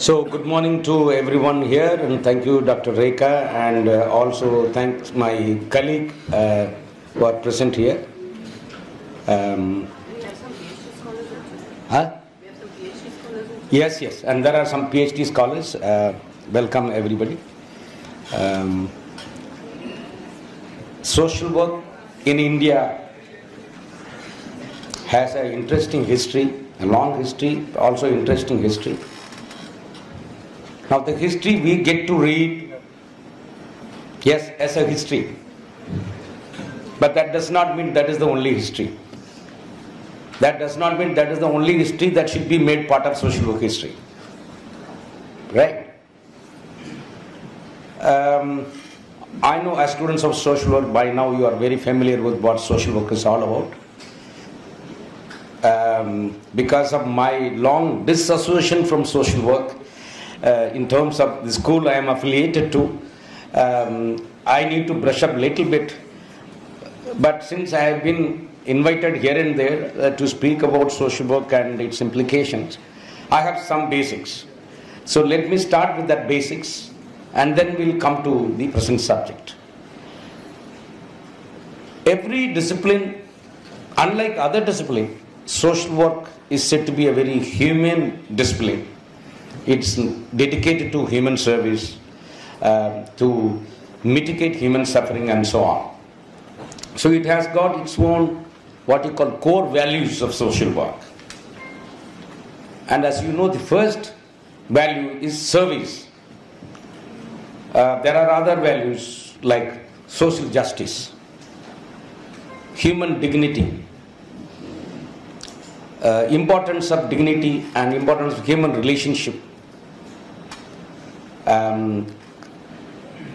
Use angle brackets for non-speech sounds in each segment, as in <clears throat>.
So, good morning to everyone here, and thank you, Dr. Rekha, and uh, also thanks my colleague uh, who are present here. Um, huh? Yes, yes, and there are some PhD scholars. Uh, welcome, everybody. Um, social work in India has an interesting history, a long history, also interesting history. Now, the history we get to read, yes, as a history, but that does not mean that is the only history. That does not mean that is the only history that should be made part of social work history. Right? Um, I know as students of social work, by now you are very familiar with what social work is all about. Um, because of my long disassociation from social work, in terms of the school I am affiliated to, um, I need to brush up a little bit. But since I have been invited here and there uh, to speak about social work and its implications, I have some basics. So let me start with that basics and then we'll come to the present subject. Every discipline, unlike other discipline, social work is said to be a very human discipline. It's dedicated to human service, uh, to mitigate human suffering and so on. So it has got its own what you call core values of social work. And as you know, the first value is service. Uh, there are other values like social justice, human dignity, uh, importance of dignity and importance of human relationship, um,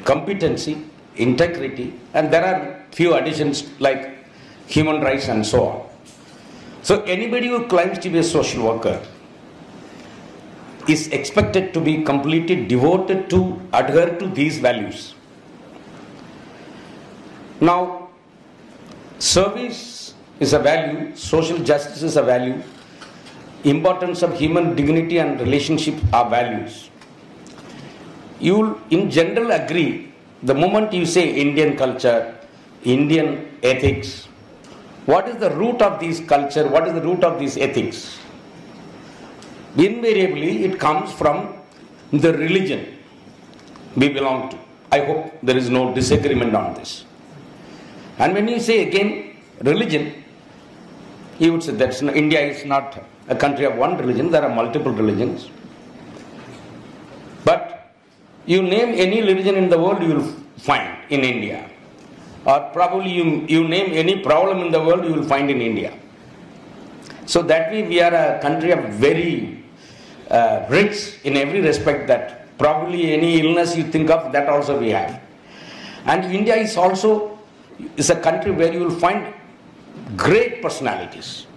competency, integrity, and there are few additions like human rights and so on. So anybody who claims to be a social worker is expected to be completely devoted to adhere to these values. Now, service is a value, social justice is a value, importance of human dignity and relationship are values. You will in general agree the moment you say Indian culture, Indian ethics, what is the root of this culture, what is the root of these ethics? Invariably, it comes from the religion we belong to. I hope there is no disagreement on this. And when you say again religion, you would say that India is not a country of one religion, there are multiple religions. You name any religion in the world, you will find in India. Or probably you, you name any problem in the world, you will find in India. So that way we are a country of very uh, rich in every respect that probably any illness you think of, that also we have. And India is also is a country where you will find great personalities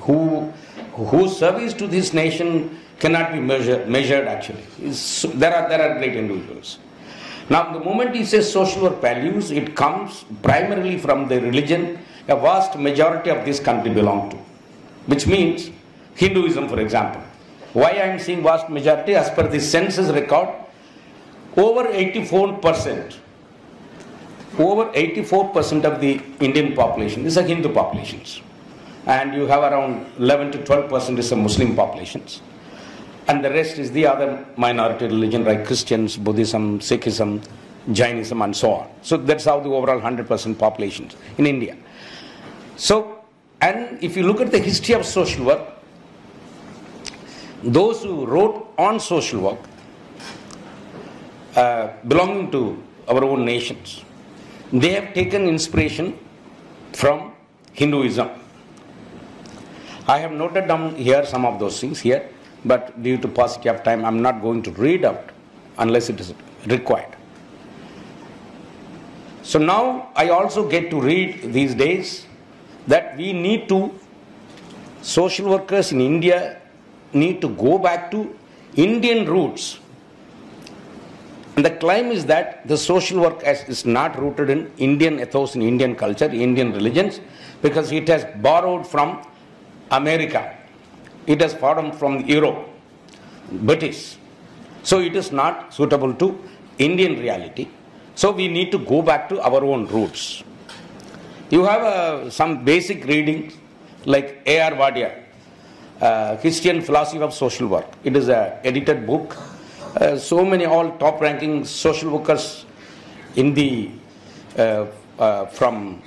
who whose service to this nation cannot be measured, measured actually. There, are, there are great individuals. Now, the moment he says social values, it comes primarily from the religion a vast majority of this country belong to, which means Hinduism, for example. Why I am saying vast majority, as per the census record, over 84%, over 84% of the Indian population is a Hindu populations. And you have around 11 to 12% is a Muslim populations and the rest is the other minority religion like Christians, Buddhism, Sikhism, Jainism, and so on. So that's how the overall 100% population in India. So, and if you look at the history of social work, those who wrote on social work uh, belonging to our own nations, they have taken inspiration from Hinduism. I have noted down here some of those things here but due to paucity of time, I'm not going to read out unless it is required. So now I also get to read these days that we need to, social workers in India need to go back to Indian roots. And the claim is that the social work is not rooted in Indian ethos, in Indian culture, Indian religions, because it has borrowed from America it has fallen from Europe, British, So it is not suitable to Indian reality. So we need to go back to our own roots. You have uh, some basic readings like A.R. Wadia, uh, and Philosophy of Social Work. It is a edited book. Uh, so many all top ranking social workers in the uh, uh, from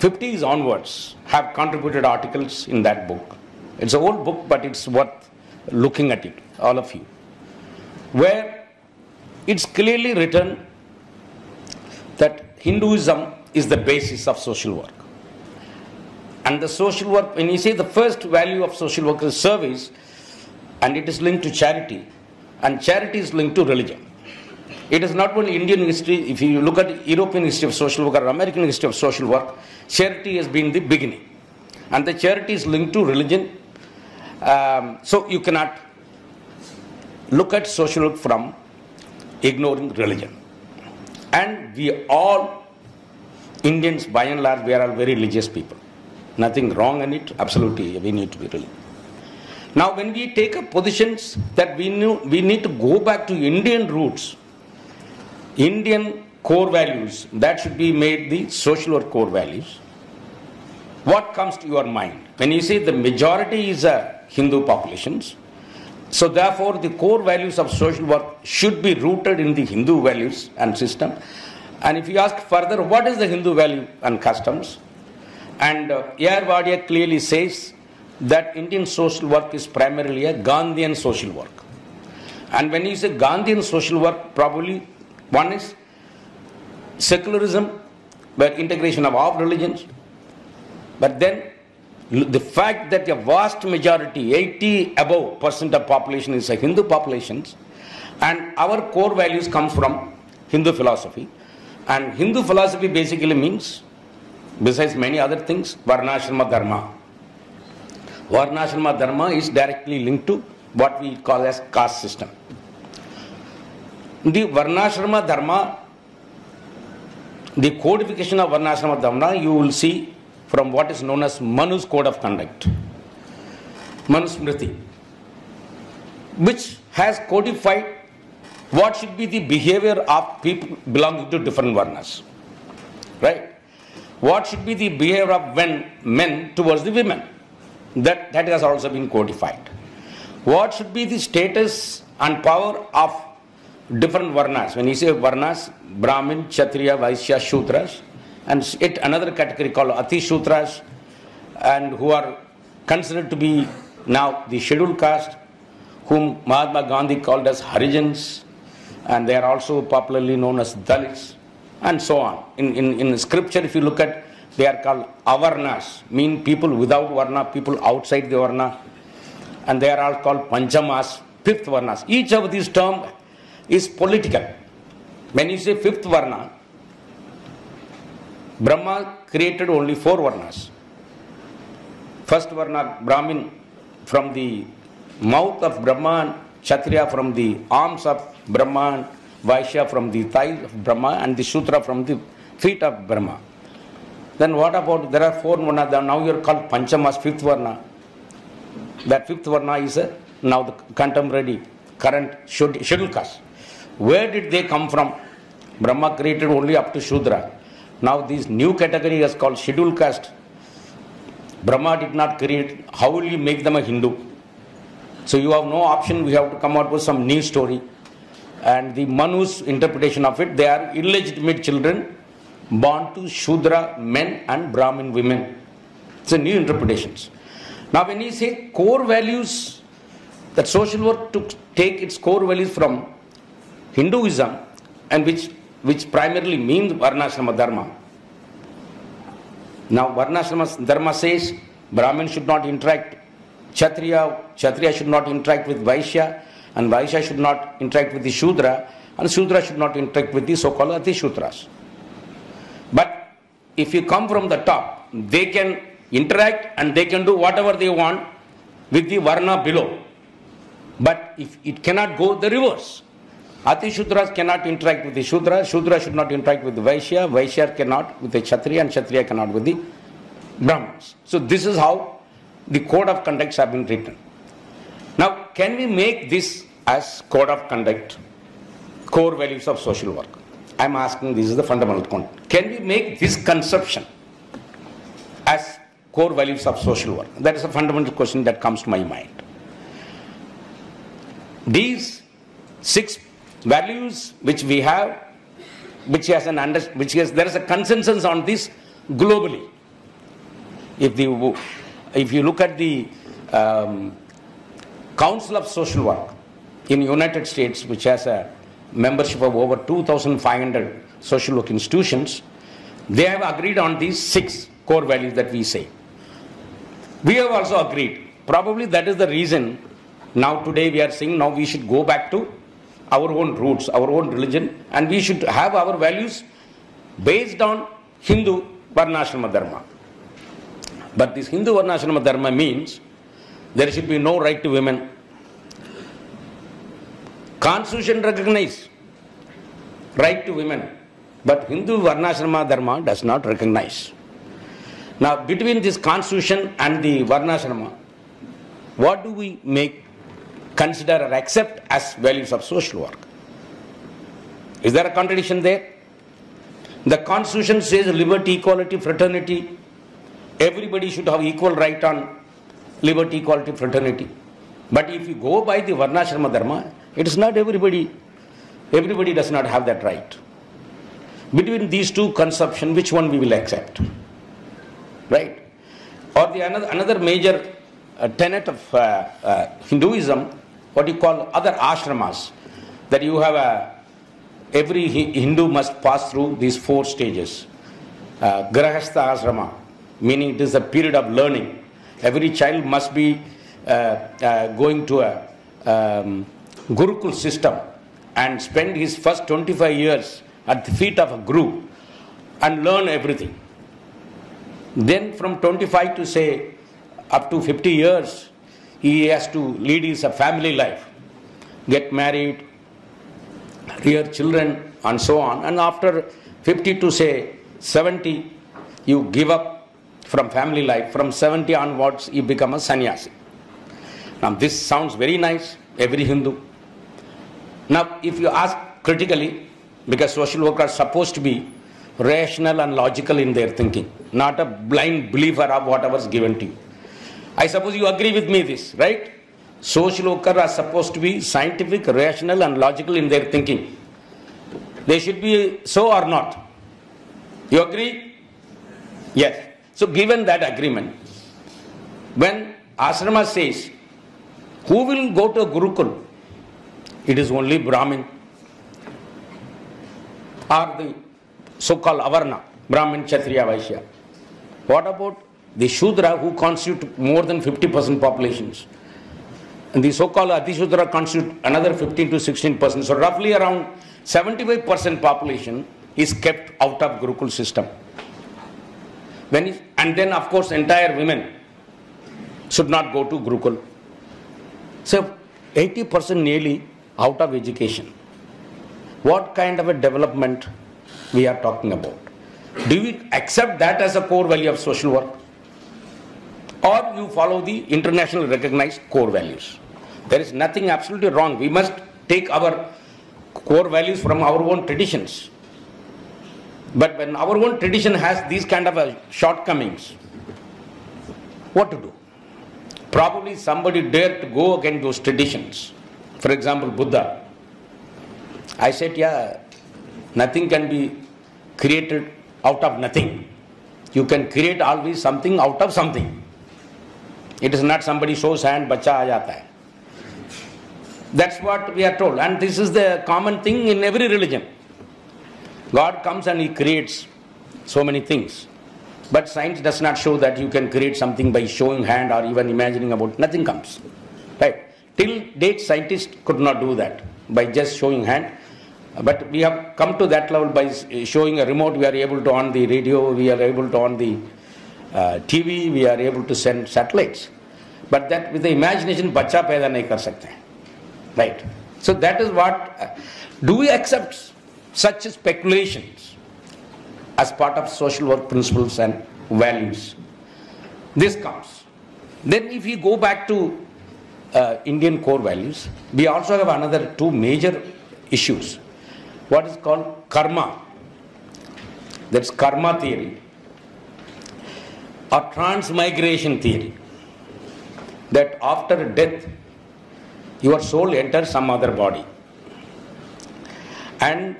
50s onwards have contributed articles in that book. It's an old book, but it's worth looking at it, all of you. Where it's clearly written that Hinduism is the basis of social work. And the social work, when you say the first value of social work is service, and it is linked to charity, and charity is linked to religion. It is not only Indian history, if you look at European history of social work or American history of social work, charity has been the beginning. And the charity is linked to religion. Um, so you cannot look at social work from ignoring religion. And we all, Indians by and large, we are all very religious people. Nothing wrong in it, absolutely, we need to be religious. Now, when we take up positions that we, knew, we need to go back to Indian roots, Indian core values, that should be made the social work core values. What comes to your mind? When you say the majority is a Hindu populations, so therefore the core values of social work should be rooted in the Hindu values and system. And if you ask further, what is the Hindu value and customs? And uh. Wadia clearly says that Indian social work is primarily a Gandhian social work. And when you say Gandhian social work, probably one is secularism, where integration of all religions. But then the fact that a vast majority, 80 above percent of population is a Hindu population, and our core values come from Hindu philosophy. And Hindu philosophy basically means, besides many other things, Varnashrama Dharma. Varnashrama Dharma is directly linked to what we call as caste system. The Varnashrama Dharma, the codification of Varnashrama Dharma, you will see from what is known as Manu's Code of Conduct, Manusmriti, which has codified what should be the behavior of people belonging to different Varnas. Right? What should be the behavior of when men towards the women? That, that has also been codified. What should be the status and power of different varnas. When you say varnas, Brahmin, Kshatriya, Vaishya, Shudras, and yet another category called Ati Shudras, and who are considered to be now the scheduled caste, whom Mahatma Gandhi called as Harijans, and they are also popularly known as Dalits, and so on. In, in, in scripture, if you look at, they are called Avarnas, mean people without Varna, people outside the Varna, and they are all called Panchamas, fifth Varnas. Each of these terms is political. When you say fifth Varna, Brahma created only four Varnas. First Varna, Brahmin, from the mouth of Brahma, Kshatriya from the arms of Brahma, Vaishya from the thighs of Brahma, and the Shudra from the feet of Brahma. Then what about, there are four Varna, now you are called Panchamas, fifth Varna. That fifth Varna is a, now the contemporary, current scheduled caste. Where did they come from? Brahma created only up to Shudra. Now this new category is called scheduled caste. Brahma did not create. How will you make them a Hindu? So you have no option. We have to come up with some new story. And the Manu's interpretation of it, they are illegitimate children born to Shudra men and Brahmin women. It's a new interpretations. Now when you say core values, that social work to take its core values from Hinduism and which, which primarily means Varnashrama Dharma. Now Varnashrama Dharma says Brahmin should not interact, Kshatriya, Kshatriya should not interact with Vaishya and Vaishya should not interact with the Shudra and Shudra should not interact with the so-called Ati Shudras. But if you come from the top, they can interact and they can do whatever they want with the Varna below. But if it cannot go the reverse, Ati Shudras cannot interact with the Shudra, Shudra should not interact with the Vaishya, Vaishya cannot with the Kshatriya, and Kshatriya cannot with the Brahmins. So this is how the code of conducts have been written. Now, can we make this as code of conduct, core values of social work. I'm asking this is the fundamental con. Can we make this conception as core values of social work? That is a fundamental question that comes to my mind. These six values which we have, which has an under, which has there is a consensus on this globally. If you if you look at the um, Council of Social Work in United States, which has a membership of over 2,500 social work institutions, they have agreed on these six core values that we say. We have also agreed. Probably that is the reason now today we are saying now we should go back to our own roots, our own religion, and we should have our values based on Hindu Varnashrama Dharma. But this Hindu Varnashrama Dharma means there should be no right to women. Constitution recognize right to women, but Hindu Varnashrama Dharma does not recognize. Now, between this constitution and the Varnashrama, what do we make, consider or accept as values of social work? Is there a contradiction there? The constitution says liberty, equality, fraternity. Everybody should have equal right on liberty, equality, fraternity. But if you go by the Varnashrama Dharma, it is not everybody. Everybody does not have that right. Between these two conception, which one we will accept? Right? Or the another, another major uh, tenet of uh, uh, Hinduism, what you call other ashramas, that you have a, every Hindu must pass through these four stages. Uh, Grahastha asrama, meaning it is a period of learning. Every child must be uh, uh, going to a um, Gurukul system and spend his first 25 years at the feet of a guru and learn everything. Then from 25 to say up to 50 years, he has to lead his family life, get married, rear children, and so on. And after 50 to say 70, you give up from family life. From 70 onwards, you become a sannyasi. Now, this sounds very nice, every Hindu. Now, if you ask critically, because social workers are supposed to be rational and logical in their thinking, not a blind believer of whatever is given to you. I suppose you agree with me this, right? Social workers are supposed to be scientific, rational, and logical in their thinking. They should be so or not. You agree? Yes. So, given that agreement, when ashrama says, who will go to a Gurukul? It is only Brahmin or the so-called Avarna, Brahmin, Kshatriya, Vaishya. What about the Shudra who constitute more than 50% populations? And the so-called Atishudra constitute another 15 to 16%. So roughly around 75% population is kept out of Gurukul system. When and then of course entire women should not go to Gurukul. So 80% nearly out of education. What kind of a development we are talking about? Do we accept that as a core value of social work? Or you follow the international recognized core values? There is nothing absolutely wrong. We must take our core values from our own traditions. But when our own tradition has these kind of shortcomings, what to do? Probably somebody dared to go against those traditions. For example, Buddha. I said, yeah, nothing can be created out of nothing. You can create always something out of something. It is not somebody shows hand, bacha aa hai. That's what we are told. And this is the common thing in every religion. God comes and He creates so many things. But science does not show that you can create something by showing hand or even imagining about nothing comes. Right? Till date, scientists could not do that by just showing hand. But we have come to that level by showing a remote. We are able to on the radio. We are able to on the uh, TV. We are able to send satellites But that with the imagination, बच्चा पैदा नहीं कर सकते हैं. Right. So that is what. uh, do we accept such speculations as part of social work principles and values? This comes. Then, if you go back to uh, Indian core values, we also have another two major issues. What is called karma. That's karma theory or transmigration theory. That after death, your soul enters some other body. And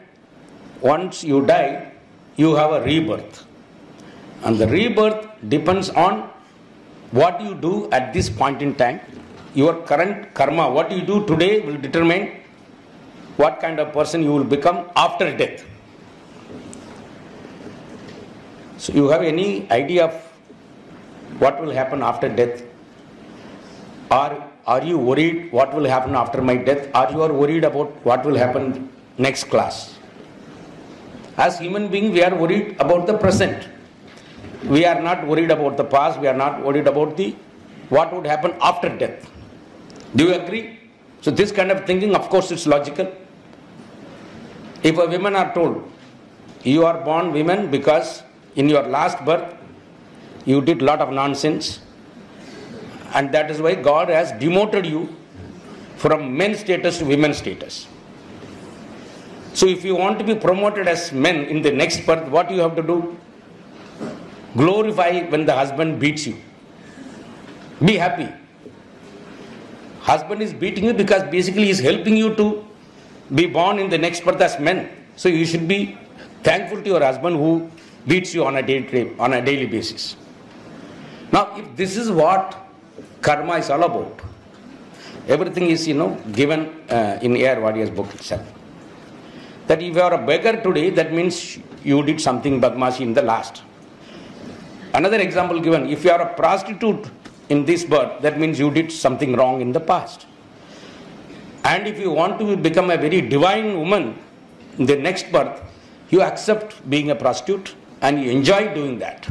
once you die, you have a rebirth. And the rebirth depends on what you do at this point in time. Your current karma, what you do today, will determine what kind of person you will become after death. So, you have any idea of what will happen after death? Or are you worried what will happen after my death? Are you are worried about what will happen next class? As human beings, we are worried about the present. We are not worried about the past. We are not worried about the what would happen after death. Do you agree? So this kind of thinking, of course, it's logical. If a women are told, you are born women because in your last birth you did lot of nonsense, and that is why God has demoted you from men status to women status. So if you want to be promoted as men in the next birth, what you have to do? Glorify when the husband beats you. Be happy. Husband is beating you because basically he is helping you to be born in the next birth as men. So you should be thankful to your husband who beats you on a daily, on a daily basis. Now, if this is what karma is all about, everything is, you know, given uh, in A.R. Wadia's book itself. That if you are a beggar today, that means you did something badmashi in the last. Another example given, if you are a prostitute in this birth, that means you did something wrong in the past. And if you want to become a very divine woman in the next birth, you accept being a prostitute and you enjoy doing that.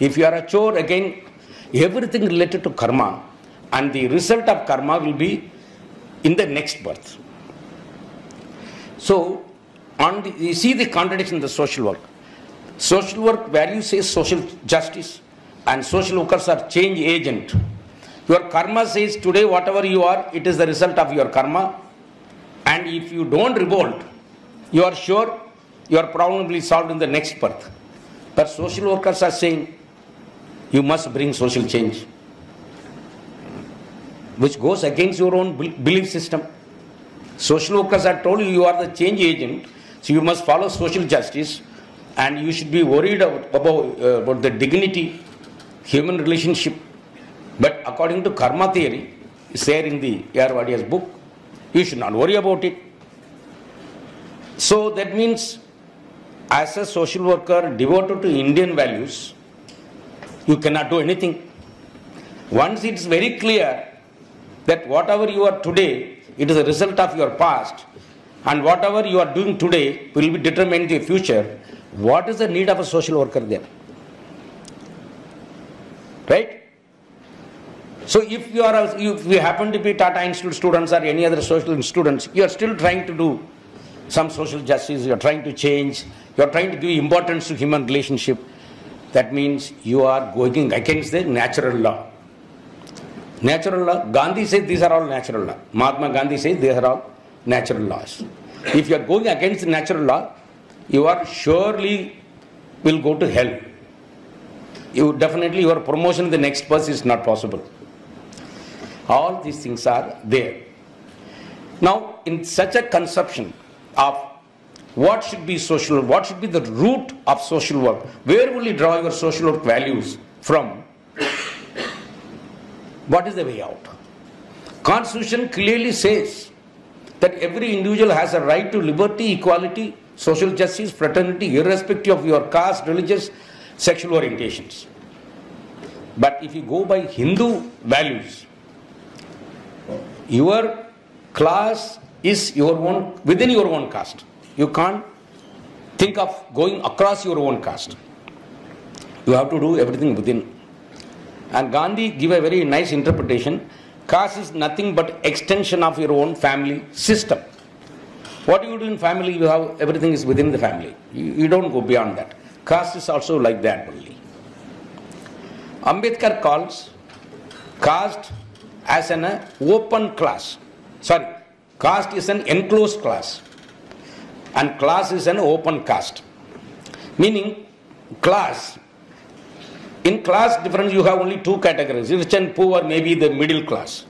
If you are a chore, again, everything related to karma, and the result of karma will be in the next birth. So, on the, you see the contradiction in the social work. Social work value says social justice, and social workers are change agent. Your karma says today whatever you are, it is the result of your karma. And if you don't revolt, you are sure your problem will be solved in the next birth. But social workers are saying you must bring social change, which goes against your own belief system. Social workers are told you you are the change agent, so you must follow social justice and you should be worried about, about, uh, about the dignity, human relationship. But according to karma theory, is there in the A.R. Wadia's book, you should not worry about it. So that means, as a social worker devoted to Indian values, you cannot do anything. Once it's very clear that whatever you are today, it is a result of your past, and whatever you are doing today will be determined in the future, what is the need of a social worker there? Right? So if you are, if you happen to be Tata Institute students or any other social students, you are still trying to do some social justice, you are trying to change, you are trying to give importance to human relationship. That means you are going against the natural law. Natural law, Gandhi says these are all natural law. Mahatma Gandhi says these are all natural laws. If you are going against natural law, you are surely will go to hell. You definitely your promotion in the next bus is not possible. All these things are there. Now, in such a conception of what should be social, what should be the root of social work, where will you draw your social work values from? What is the way out? Constitution clearly says that every individual has a right to liberty, equality, social justice, fraternity, irrespective of your caste, religious, sexual orientations. But if you go by Hindu values, your class is your own within your own caste. You can't think of going across your own caste. You have to do everything within. And Gandhi give a very nice interpretation. Caste is nothing but extension of your own family system. What do you do in family, you have everything is within the family. You, you don't go beyond that. Caste is also like that only. Ambedkar calls caste as an uh, open class. Sorry, caste is an enclosed class and class is an open caste. Meaning, class, in class difference you have only two categories, rich and poor, maybe the middle class.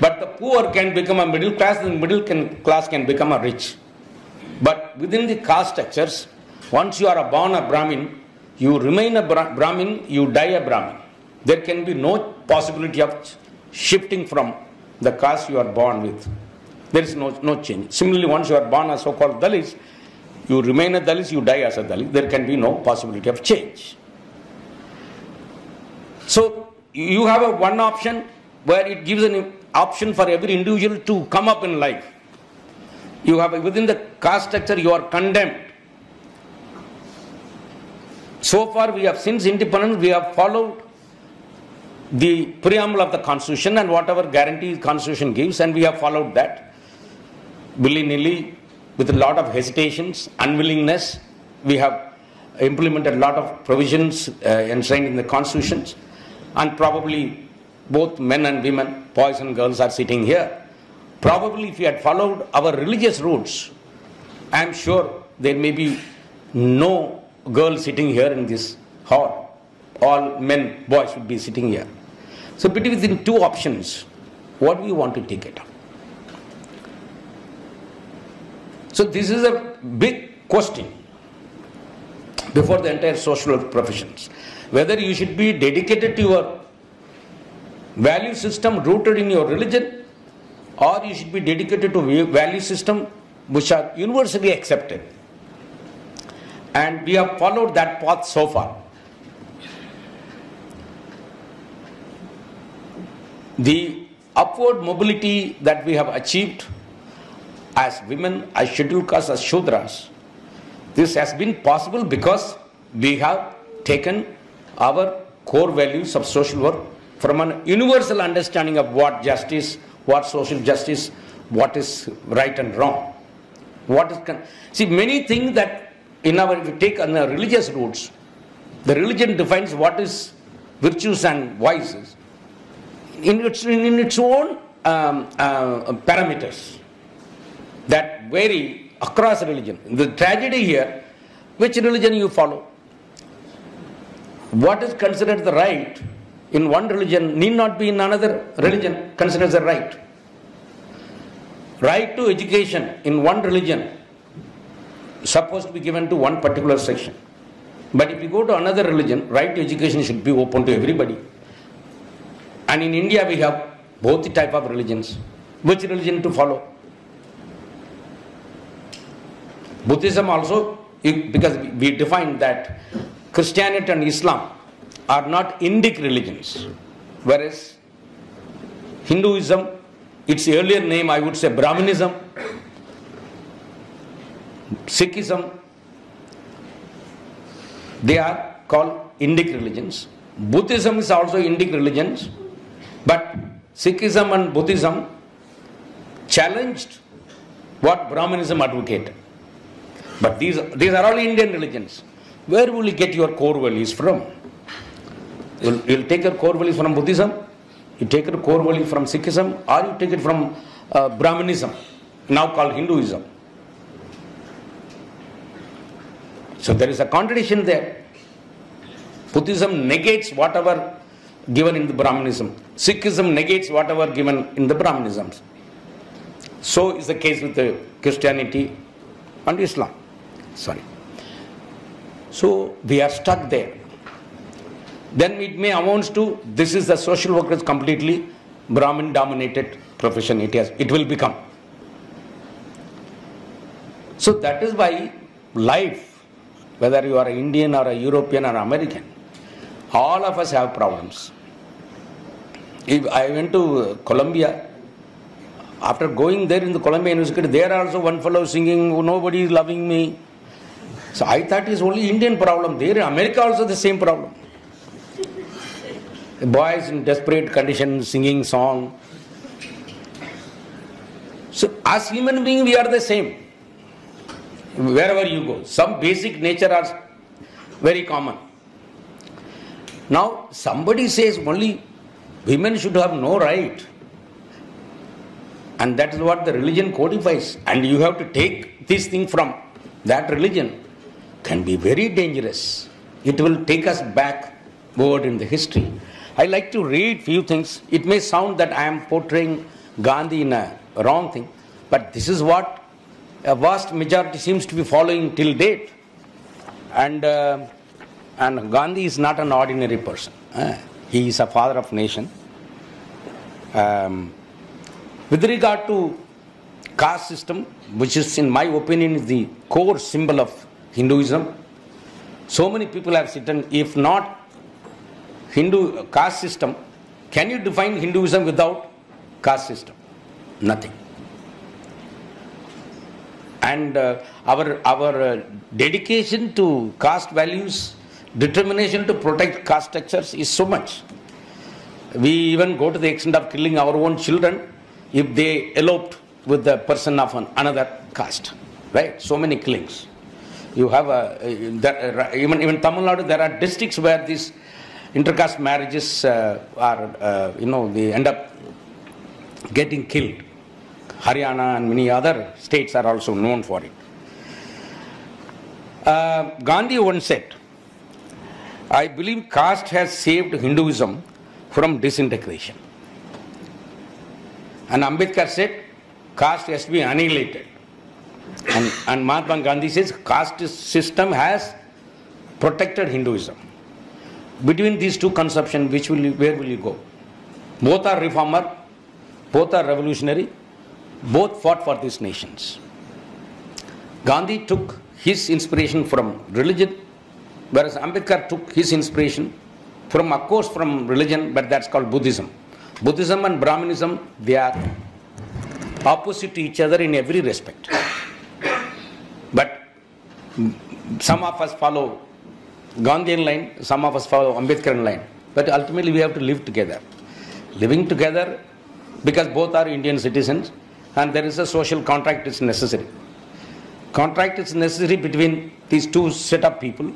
But the poor can become a middle class, and middle can, class can become a rich. But within the caste structures, once you are a born a Brahmin, you remain a Bra- Brahmin, you die a Brahmin. There can be no possibility of shifting from the caste you are born with. There is no, no change. Similarly, once you are born as so-called Dalit, you remain a Dalit, you die as a Dalit. There can be no possibility of change. So you have a one option where it gives an option for every individual to come up in life. You have within the caste structure you are condemned. So far we have since independence we have followed the preamble of the constitution and whatever guarantee the constitution gives and we have followed that willy-nilly with a lot of hesitations, unwillingness. We have implemented a lot of provisions uh, enshrined in the constitutions and probably both men and women, boys and girls are sitting here. Probably if we had followed our religious roots, I am sure there may be no girl sitting here in this hall. All men, boys would be sitting here. So between two options, what do you want to take it up? So this is a big question before the entire social professions. Whether you should be dedicated to your value system rooted in your religion or you should be dedicated to value system which are universally accepted. And we have followed that path so far. The upward mobility that we have achieved as women, as scheduled castes, as Shudras, this has been possible because we have taken our core values of social work from an universal understanding of what justice, what social justice, what is right and wrong. What is see many things that in our if we take on the religious roots, the religion defines what is virtues and vices in its in its own um, uh, parameters that vary across religion. The tragedy here, which religion you follow? What is considered the right in one religion need not be in another religion considered as the right. Right to education in one religion supposed to be given to one particular section. But if you go to another religion, right to education should be open to everybody. And in India we have both the type of religions. Which religion to follow? Buddhism also, because we define that Christianity and Islam are not Indic religions, whereas Hinduism, its earlier name I would say Brahmanism, Sikhism, they are called Indic religions. Buddhism is also Indic religions, but Sikhism and Buddhism challenged what Brahmanism advocated. But these, these are all Indian religions. Where will you get your core values from? You'll, you'll take your core values from Buddhism, you take your core value from Sikhism, or you take it from uh, Brahmanism, now called Hinduism. So there is a contradiction there. Buddhism negates whatever given in the Brahmanism. Sikhism negates whatever given in the Brahmanisms. So is the case with the Christianity and Islam. Sorry. So we are stuck there. Then it may amount to this is the social workers completely Brahmin dominated profession. It has it will become. So that is why life, whether you are an Indian or a European or American, all of us have problems. If I went to Columbia, after going there in the Columbia University, there also one fellow singing, "Oh, nobody is loving me. So I thought it's only Indian problem. There America also the same problem. Boys in desperate condition singing song. So as human being we are the same. Wherever you go, some basic nature are very common. Now somebody says only women should have no right. And that is what the religion codifies. And you have to take this thing from that religion can be very dangerous. It will take us back, backward in the history. I like to read few things. It may sound that I am portraying Gandhi in a wrong thing, but this is what a vast majority seems to be following till date. And uh, and Gandhi is not an ordinary person. Uh, he is a father of nation. Um, with regard to caste system, which is in my opinion the core symbol of Hinduism, so many people have written, if not Hindu caste system, can you define Hinduism without caste system? Nothing. And uh, our, our uh, dedication to caste values, determination to protect caste structures is so much. We even go to the extent of killing our own children if they eloped with the person of an, another caste. Right? So many killings. You have a, there, even, even Tamil Nadu, there are districts where these intercaste marriages uh, are, uh, you know, they end up getting killed. Haryana and many other states are also known for it. Uh, Gandhi once said, I believe caste has saved Hinduism from disintegration. And Ambedkar said, caste has to be annihilated. And, and Mahatma Gandhi says, caste system has protected Hinduism. Between these two conceptions, which will you, where will you go? Both are reformer, both are revolutionary, both fought for these nations. Gandhi took his inspiration from religion, whereas Ambedkar took his inspiration from, of course, from religion, but that's called Buddhism. Buddhism and Brahmanism, they are opposite to each other in every respect. But some of us follow Gandhian line, some of us follow Ambedkar line. But ultimately, we have to live together. Living together because both are Indian citizens and there is a social contract is necessary. Contract is necessary between these two set of people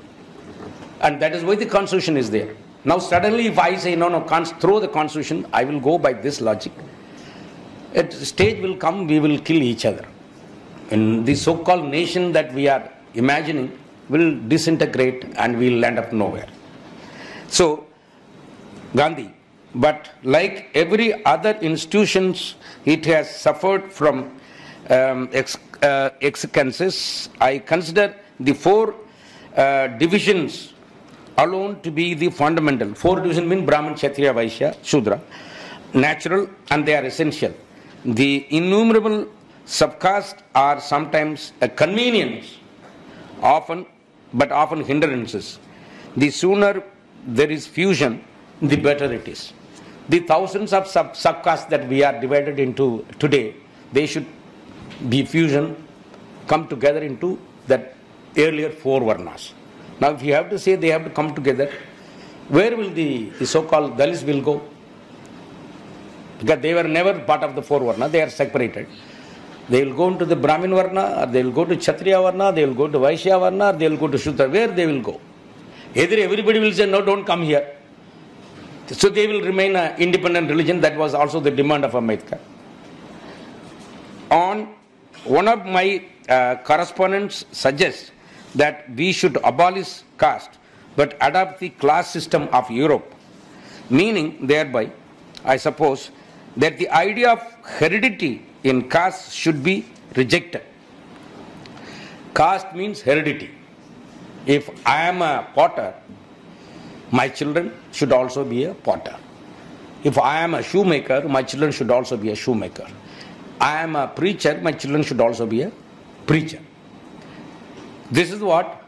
and that is why the constitution is there. Now suddenly if I say no, no, can't throw the constitution, I will go by this logic. At stage will come, we will kill each other. And the so-called nation that we are imagining will disintegrate and we will end up nowhere. So, Gandhi, but like every other institutions, it has suffered from um, uh. I consider the four uh, divisions alone to be the fundamental. Four divisions mean Brahman, Kshatriya, Vaishya, Shudra, natural and they are essential. The innumerable subcastes are sometimes a convenience, often, but often hindrances. The sooner there is fusion, the better it is. The thousands of sub that we are divided into today, they should be fusion, come together into that earlier four varnas. Now, if you have to say they have to come together, where will the, the so-called Dalits will go? Because they were never part of the four varna, they are separated. They will go into the Brahmin varna, or they will go to Kshatriya varna, they will go to Vaishya varna, or they will go to Shudra. Where they will go? Either everybody will say, no, don't come here. So they will remain an independent religion. That was also the demand of Ambedkar. On one of my uh, correspondents suggests that we should abolish caste but adopt the class system of Europe, meaning thereby, I suppose, that the idea of heredity in caste should be rejected. Caste means heredity. If I am a potter, my children should also be a potter. If I am a shoemaker, my children should also be a shoemaker. I am a preacher, my children should also be a preacher. This is what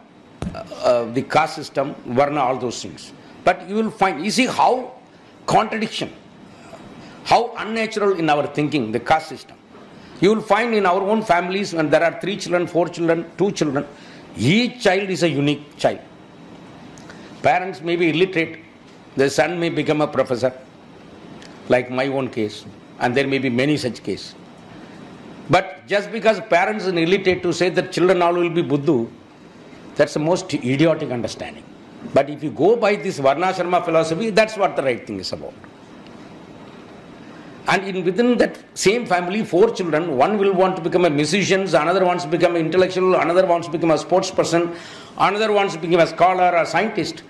uh, uh, the caste system, Varna, all those things. But you will find, you see how contradiction, how unnatural in our thinking, the caste system. You will find in our own families when there are three children, four children, two children, each child is a unique child. Parents may be illiterate, the son may become a professor, like my own case, and there may be many such cases. But just because parents are illiterate to say that children all will be Buddhu, that's the most idiotic understanding. But if you go by this Varnashrama philosophy, that's what the right thing is about. And in within that same family, four children, one will want to become a musician, another wants to become an intellectual, another wants to become a sports person, another wants to become a scholar or scientist.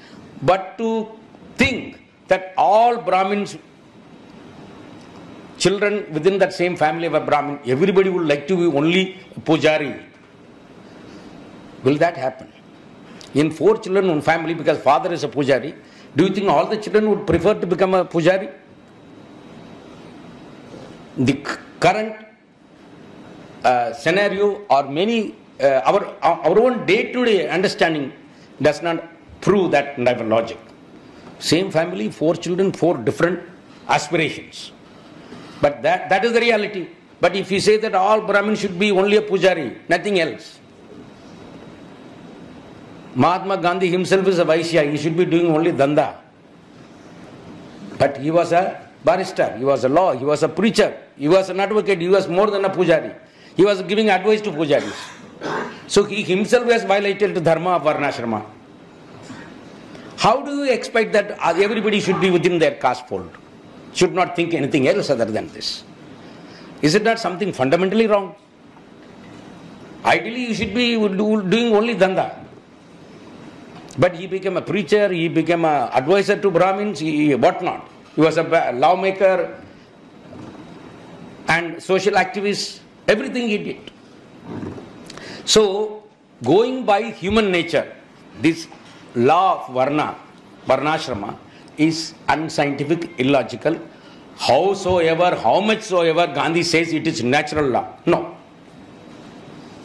But to think that all Brahmins, children within that same family of a Brahmin, everybody would like to be only a pujari. Will that happen? In four children, one family, because father is a pujari, do you think all the children would prefer to become a pujari? The current uh, scenario or many uh, our our own day to day understanding does not prove that type logic. Same family four children four different aspirations. But that that is the reality. But if you say that all brahmins should be only a pujari nothing else. Mahatma gandhi himself is a vaishya he should be doing only danda. But he was a barrister, he was a law, he was a preacher, he was an advocate, he was more than a pujari. He was giving advice to pujaris. So he himself has violated the dharma of Varnashrama. How do you expect that uh, everybody should be within their caste fold? Should not think anything else other than this. Is it not something fundamentally wrong? Ideally, you should be doing only danda. But he became a preacher, he became an advisor to Brahmins, he, what not. He was a lawmaker and social activist, everything he did. So, going by human nature, this law of Varna, Varnashrama, is unscientific, illogical. Howsoever, how much soever Gandhi says it is natural law. No.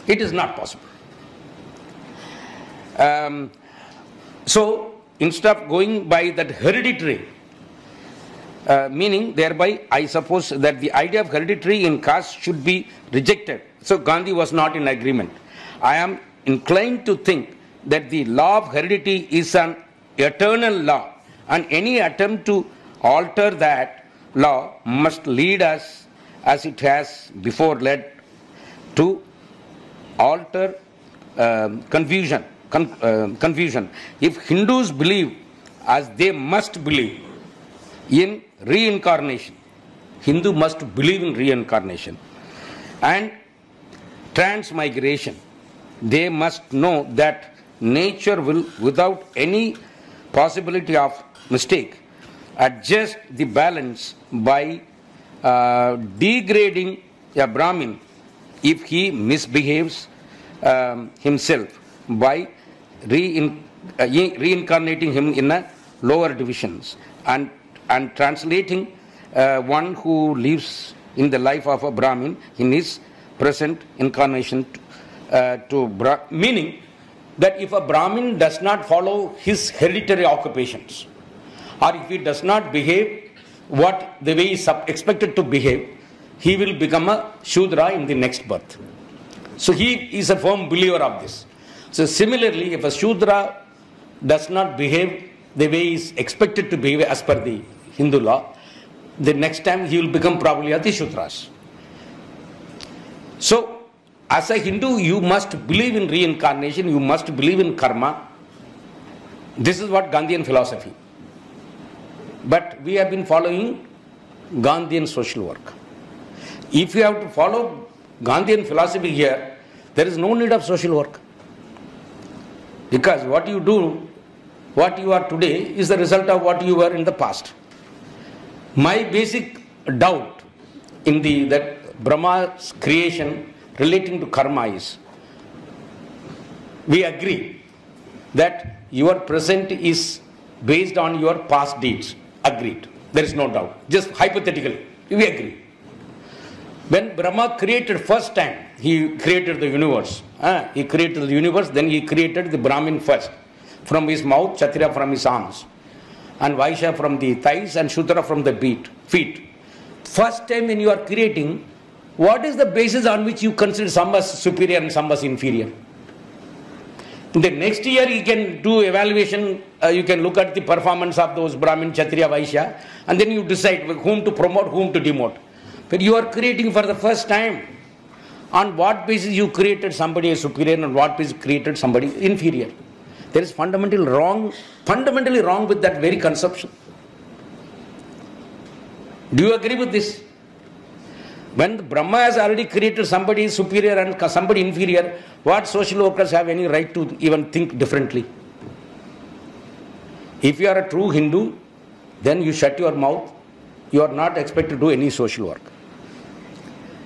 It is not possible. Um, so, instead of going by that hereditary, uh, meaning thereby I suppose that the idea of hereditary in caste should be rejected. So Gandhi was not in agreement. I am inclined to think that the law of heredity is an eternal law and any attempt to alter that law must lead us as it has before led to alter um, confusion con- uh, confusion if hindus believe as they must believe in reincarnation. Hindu must believe in reincarnation and transmigration. They must know that nature will, without any possibility of mistake, adjust the balance by uh, degrading a Brahmin if he misbehaves um, himself by rein, uh, reincarnating him in a lower divisions and and translating uh, one who lives in the life of a Brahmin in his present incarnation to, uh, to Bra- meaning that if a Brahmin does not follow his hereditary occupations or if he does not behave what the way he is expected to behave, he will become a Shudra in the next birth. So he is a firm believer of this. So similarly, if a Shudra does not behave the way he is expected to behave as per the Hindu law, the next time he will become probably a Shudras. So, as a Hindu, you must believe in reincarnation, you must believe in karma. This is what Gandhian philosophy. But we have been following Gandhian social work. If you have to follow Gandhian philosophy here, there is no need of social work. Because what you do, what you are today, is the result of what you were in the past. My basic doubt in the that Brahma's creation relating to karma is we agree that your present is based on your past deeds. Agreed. There is no doubt. Just hypothetically, we agree. When Brahma created first time, he created the universe. Ah, he created the universe, then he created the Brahmin first. From his mouth, Kshatriya from his arms, and Vaishya from the thighs, and Shudra from the beat, feet. First time when you are creating, what is the basis on which you consider some as superior and some as inferior? The next year, you can do evaluation, uh, you can look at the performance of those Brahmin, Kshatriya, Vaishya, and then you decide whom to promote, whom to demote. But you are creating for the first time. On what basis you created somebody superior and what basis created somebody inferior? There is fundamentally wrong, fundamentally wrong with that very conception. Do you agree with this? When Brahma has already created somebody superior and somebody inferior, what social workers have any right to even think differently? If you are a true Hindu, then you shut your mouth. You are not expected to do any social work.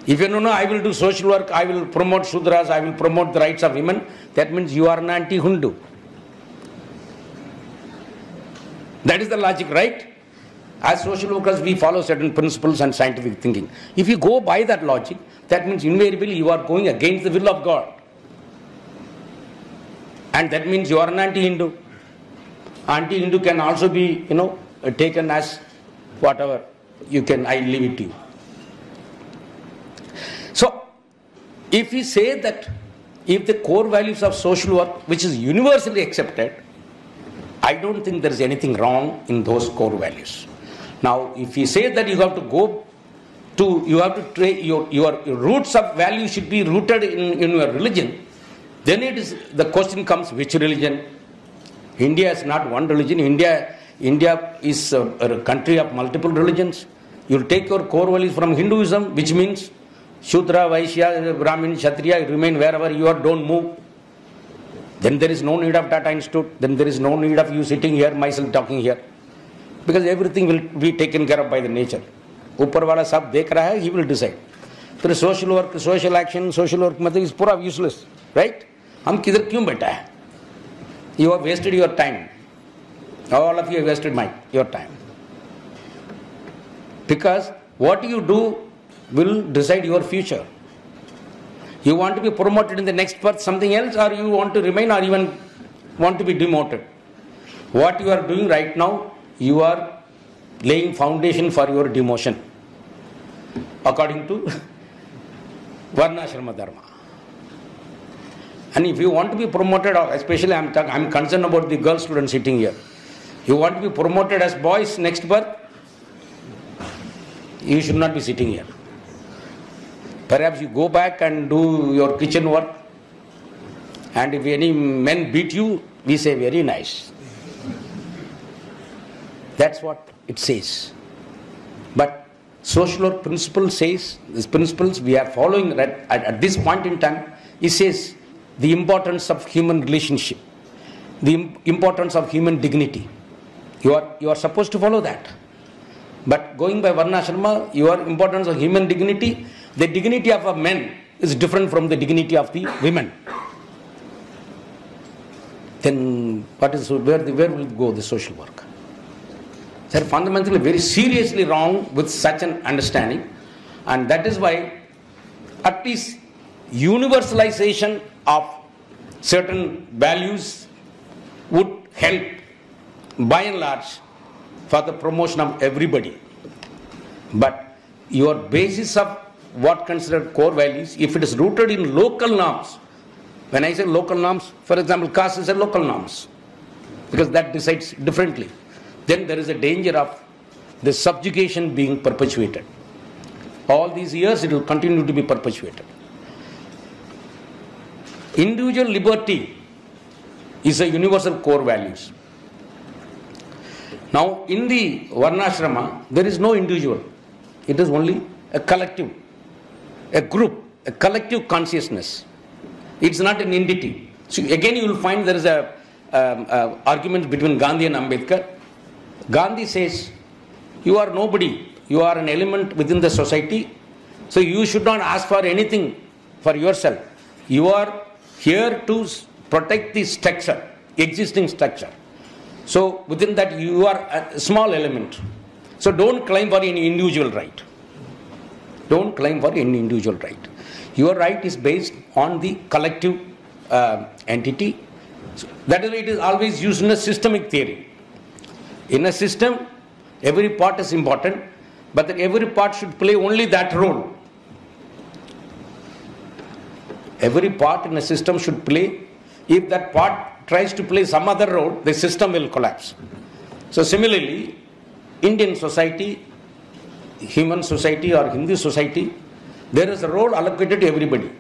If you know, no, I will do social work, I will promote Sudras, I will promote the rights of women, that means you are an anti Hindu. That is the logic, right? As social workers, we follow certain principles and scientific thinking. If you go by that logic, that means invariably you are going against the will of God. And that means you are an anti Hindu. Anti Hindu can also be, you know, taken as whatever you can, I leave it to you. So, if we say that if the core values of social work, which is universally accepted, I don't think there is anything wrong in those core values. Now, if you say that you have to go to, you have to train your, your, roots of value should be rooted in, in your religion, then it is the question comes which religion? India is not one religion. India, India is a, a country of multiple religions. You take your core values from Hinduism, which means Shudra, Vaishya, Brahmin, Kshatriya, remain wherever you are, don't move then there is no need of Tata institute, then there is no need of you sitting here, myself talking here. Because everything will be taken care of by the nature. Upparwala sab dekh raha hai, he will decide. Then social work, social action, social work method is pura useless, right? Hum kidhar kyun beta? You have wasted your time. All of you have wasted my, your time. Because what you do will decide your future you want to be promoted in the next birth something else or you want to remain or even want to be demoted? What you are doing right now you are laying foundation for your demotion according to <laughs> varnashrama dharma. And if you want to be promoted especially i'm talk, i'm concerned about the girl students sitting here. You want to be promoted as boys next birth you should not be sitting here perhaps you go back and do your kitchen work and if any men beat you we say very nice that's what it says. But social work principle says, these principles we are following at, at, this point in time, it says the importance of human relationship, the im- importance of human dignity. You are, you are supposed to follow that. But going by Varnashrama, your importance of human dignity, the dignity of a man is different from the dignity of the women. Then what is where, the, where will go the social work? They are fundamentally very seriously wrong with such an understanding, and that is why at least universalization of certain values would help by and large for the promotion of everybody. But your basis of what considered core values, if it is rooted in local norms, when I say local norms, for example, caste is a local norms, because that decides differently then there is a danger of the subjugation being perpetuated. All these years it will continue to be perpetuated. Individual liberty is a universal core values. Now in the Varnashrama there is no individual. It is only a collective, a group, a collective consciousness. It's not an entity. So again you will find there is a um, argument between Gandhi and Ambedkar Gandhi says, You are nobody, you are an element within the society, so you should not ask for anything for yourself. You are here to protect the structure, existing structure. So within that, you are a small element. So don't claim for any individual right. Don't claim for any individual right. Your right is based on the collective uh, entity. So that is why it is always used in a systemic theory. In a system, every part is important, but that every part should play only that role. Every part in a system should play. If that part tries to play some other role, the system will collapse. So, similarly, Indian society, human society, or Hindu society, there is a role allocated to everybody.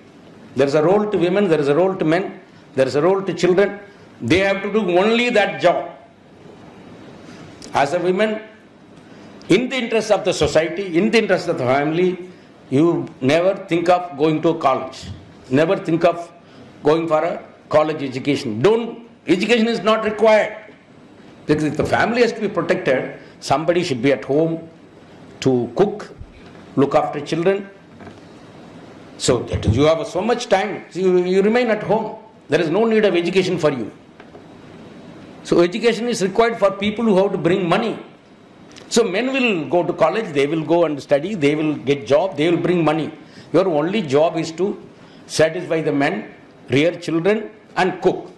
There is a role to women, there is a role to men, there is a role to children. They have to do only that job as a woman, in the interest of the society, in the interest of the family, you never think of going to college. Never think of going for a college education. Don't, education is not required. Because if the family has to be protected, somebody should be at home to cook, look after children. So that you have so much time, so you, you remain at home. There is no need of education for you. So education is required for people who have to bring money. So men will go to college, they will go and study, they will get job, they will bring money. Your only job is to satisfy the men, rear children and cook.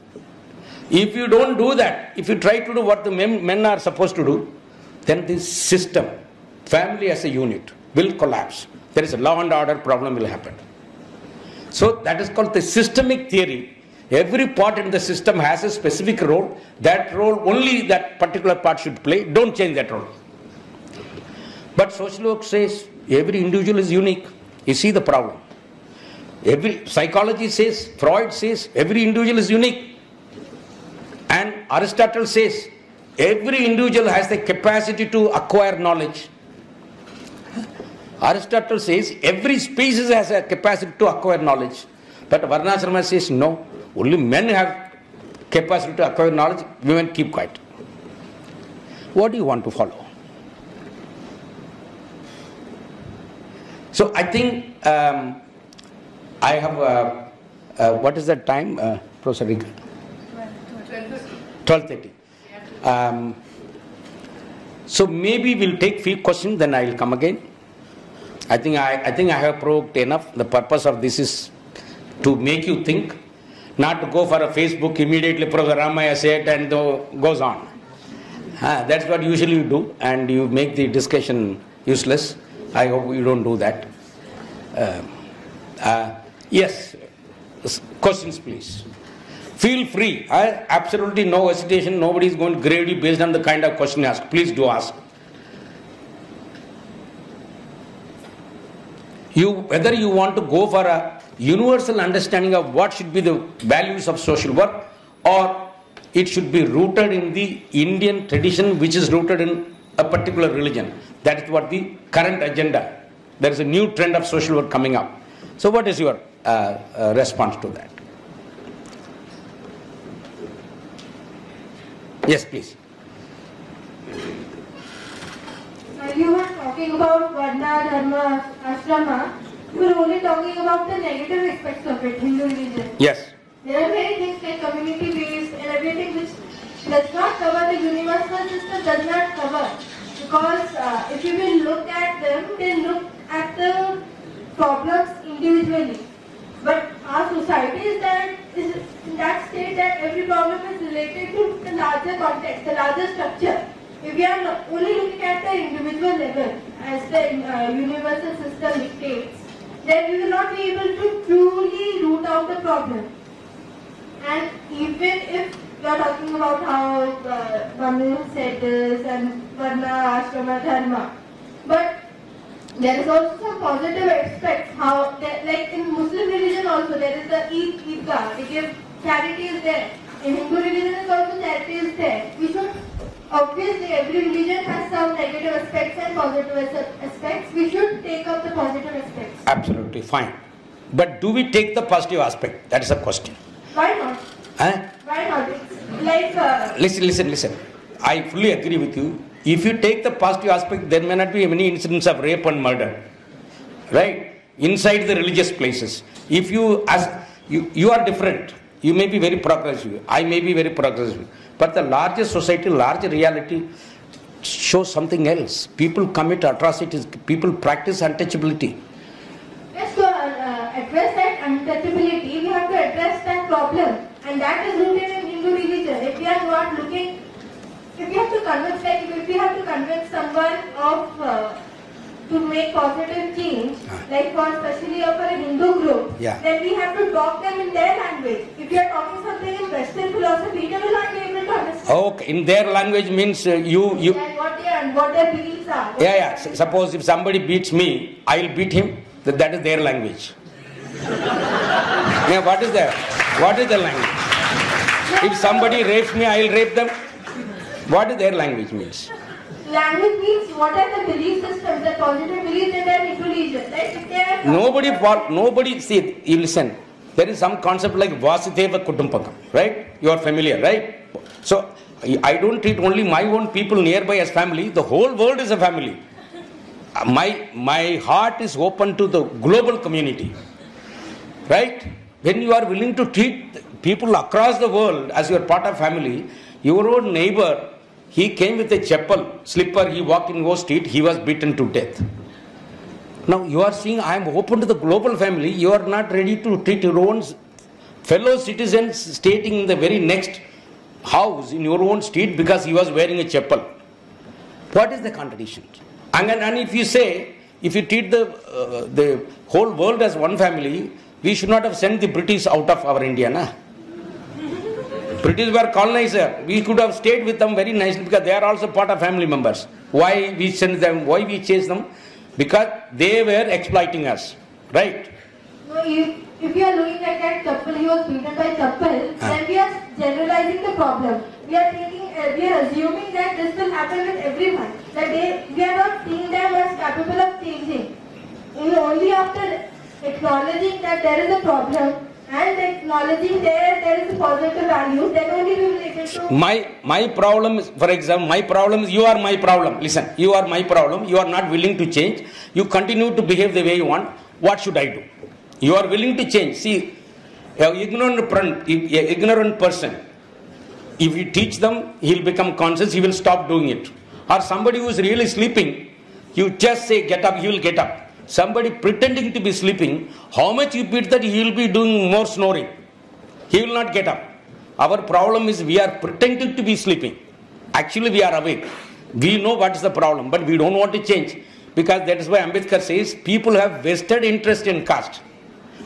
If you don't do that, if you try to do what the men, men are supposed to do, then this system, family as a unit, will collapse. There is a law and order problem will happen. So that is called the systemic theory. Every part in the system has a specific role. That role only that particular part should play. Don't change that role. But social work says every individual is unique. You see the problem. Every psychology says, Freud says, every individual is unique. And Aristotle says every individual has the capacity to acquire knowledge. Aristotle says every species has a capacity to acquire knowledge. But Varnashrama says no, only men have capacity to acquire knowledge, women keep quiet. What do you want to follow? So I think um, I have, uh, uh, what is the time, uh, Professor Riga? 12.30. Um, so maybe we'll take few questions, then I will come again. I think I, I think I have provoked enough. The purpose of this is to make you think, not to go for a Facebook immediately program I said and go- goes on. Ah, that's what usually you do, and you make the discussion useless. I hope you don't do that. Uh, uh, yes, questions, please. Feel free. I, absolutely no hesitation. Nobody is going to grade you based on the kind of question you ask. Please do ask. You, whether you want to go for a universal understanding of what should be the values of social work, or it should be rooted in the Indian tradition, which is rooted in a particular religion. That is what the current agenda. There is a new trend of social work coming up. So, what is your uh, uh, response to that? Yes, please. Uh, you were talking about Varna, Dharma, Ashrama. You were only talking about the negative aspects of it, Hindu religion. Yes. There are many things like community based and everything which does not cover the universal system, does not cover. Because uh, if you will look at them, they look at the problems individually. But our society is that is in that state that every problem is related to the larger context, the larger structure. If we are only looking at the individual level as the uh, universal system dictates, then we will not be able to truly root out the problem. And even if we are talking about how uh, Manu said this and Varna, Ashrama, Dharma, but there is also some positive aspects. How, there, like in Muslim religion also, there is the Eid, Eidgah. They give charity is there. In Hindu religion also charity is there. We should obviously every religion has some negative aspects and positive aspects. We should take up the positive aspects. Absolutely fine. But do we take the positive aspect? That is the question. Why not? Huh? Why not? It's like uh, Listen, listen, listen. I fully agree with you. If you take the positive aspect, there may not be many incidents of rape and murder, right? Inside the religious places. If you, as you, you are different. You may be very progressive. I may be very progressive. But the larger society, larger reality shows something else. People commit atrocities. People practice untouchability. Yes, to uh, address that untouchability, we have to address that problem. And that is rooted in Hindu religion. If we are not looking, if we have to convince, like if we have to convince someone of uh, to make positive change, like for especially for a Hindu group, Yeah. then we have to talk them in their language. If you are talking something in Western philosophy, they will not be able to understand. Okay, in their language means uh, you, you, And what their what their beliefs are. Yeah, yeah. Suppose if somebody beats me, I'll beat him. That, that is their language. <laughs> yeah, what is that? What is their language? If somebody rapes me, I'll rape them. What is their language means? Language means what are the belief systems, the positive beliefs in their religion. religion, right? If they are Nobody, for, nobody, see, you listen, there is some concept like Vasudhaiva Kutumbakam, right? You are familiar, right? So, I don't treat only my own people nearby as family, the whole world is a family. My, my heart is open to the global community, right? When you are willing to treat people across the world as your part of family, your own neighbor, he came with a chappal, slipper, he walked in your street, he was beaten to death. Now you are saying I am open to the global family, you are not ready to treat your own fellow citizens stating in the very next house in your own street because he was wearing a chappal. What is the contradiction? And, and if you say, if you treat the, uh, the whole world as one family, we should not have sent the British out of our India. Na? British were colonizer. We could have stayed with them very nicely because they are also part of family members. Why we send them? Why we chase them? Because they were exploiting us, right? No, if, if you are looking at that couple, he was beaten by couple, Ah. then we are generalizing the problem. We are thinking, uh, we are assuming that this will happen with everyone. That they, we are not seeing them as capable of changing. Know, only after acknowledging that there is a problem and acknowledging there there is positive value, then only we will able to. My my problem is, for example, my problem is you are my problem. Listen, you are my problem. You are not willing to change. You continue to behave the way you want. What should I do? You are willing to change. See, ignorant, ignorant person, if you teach them, he'll become conscious. He will stop doing it. Or somebody who is really sleeping, you just say get up, he will get up. Somebody pretending to be sleeping, how much you beat that he will be doing more snoring. He will not get up. Our problem is we are pretending to be sleeping. Actually, we are awake. We know what is the problem, but we don't want to change. Because that is why Ambedkar says people have vested interest in caste.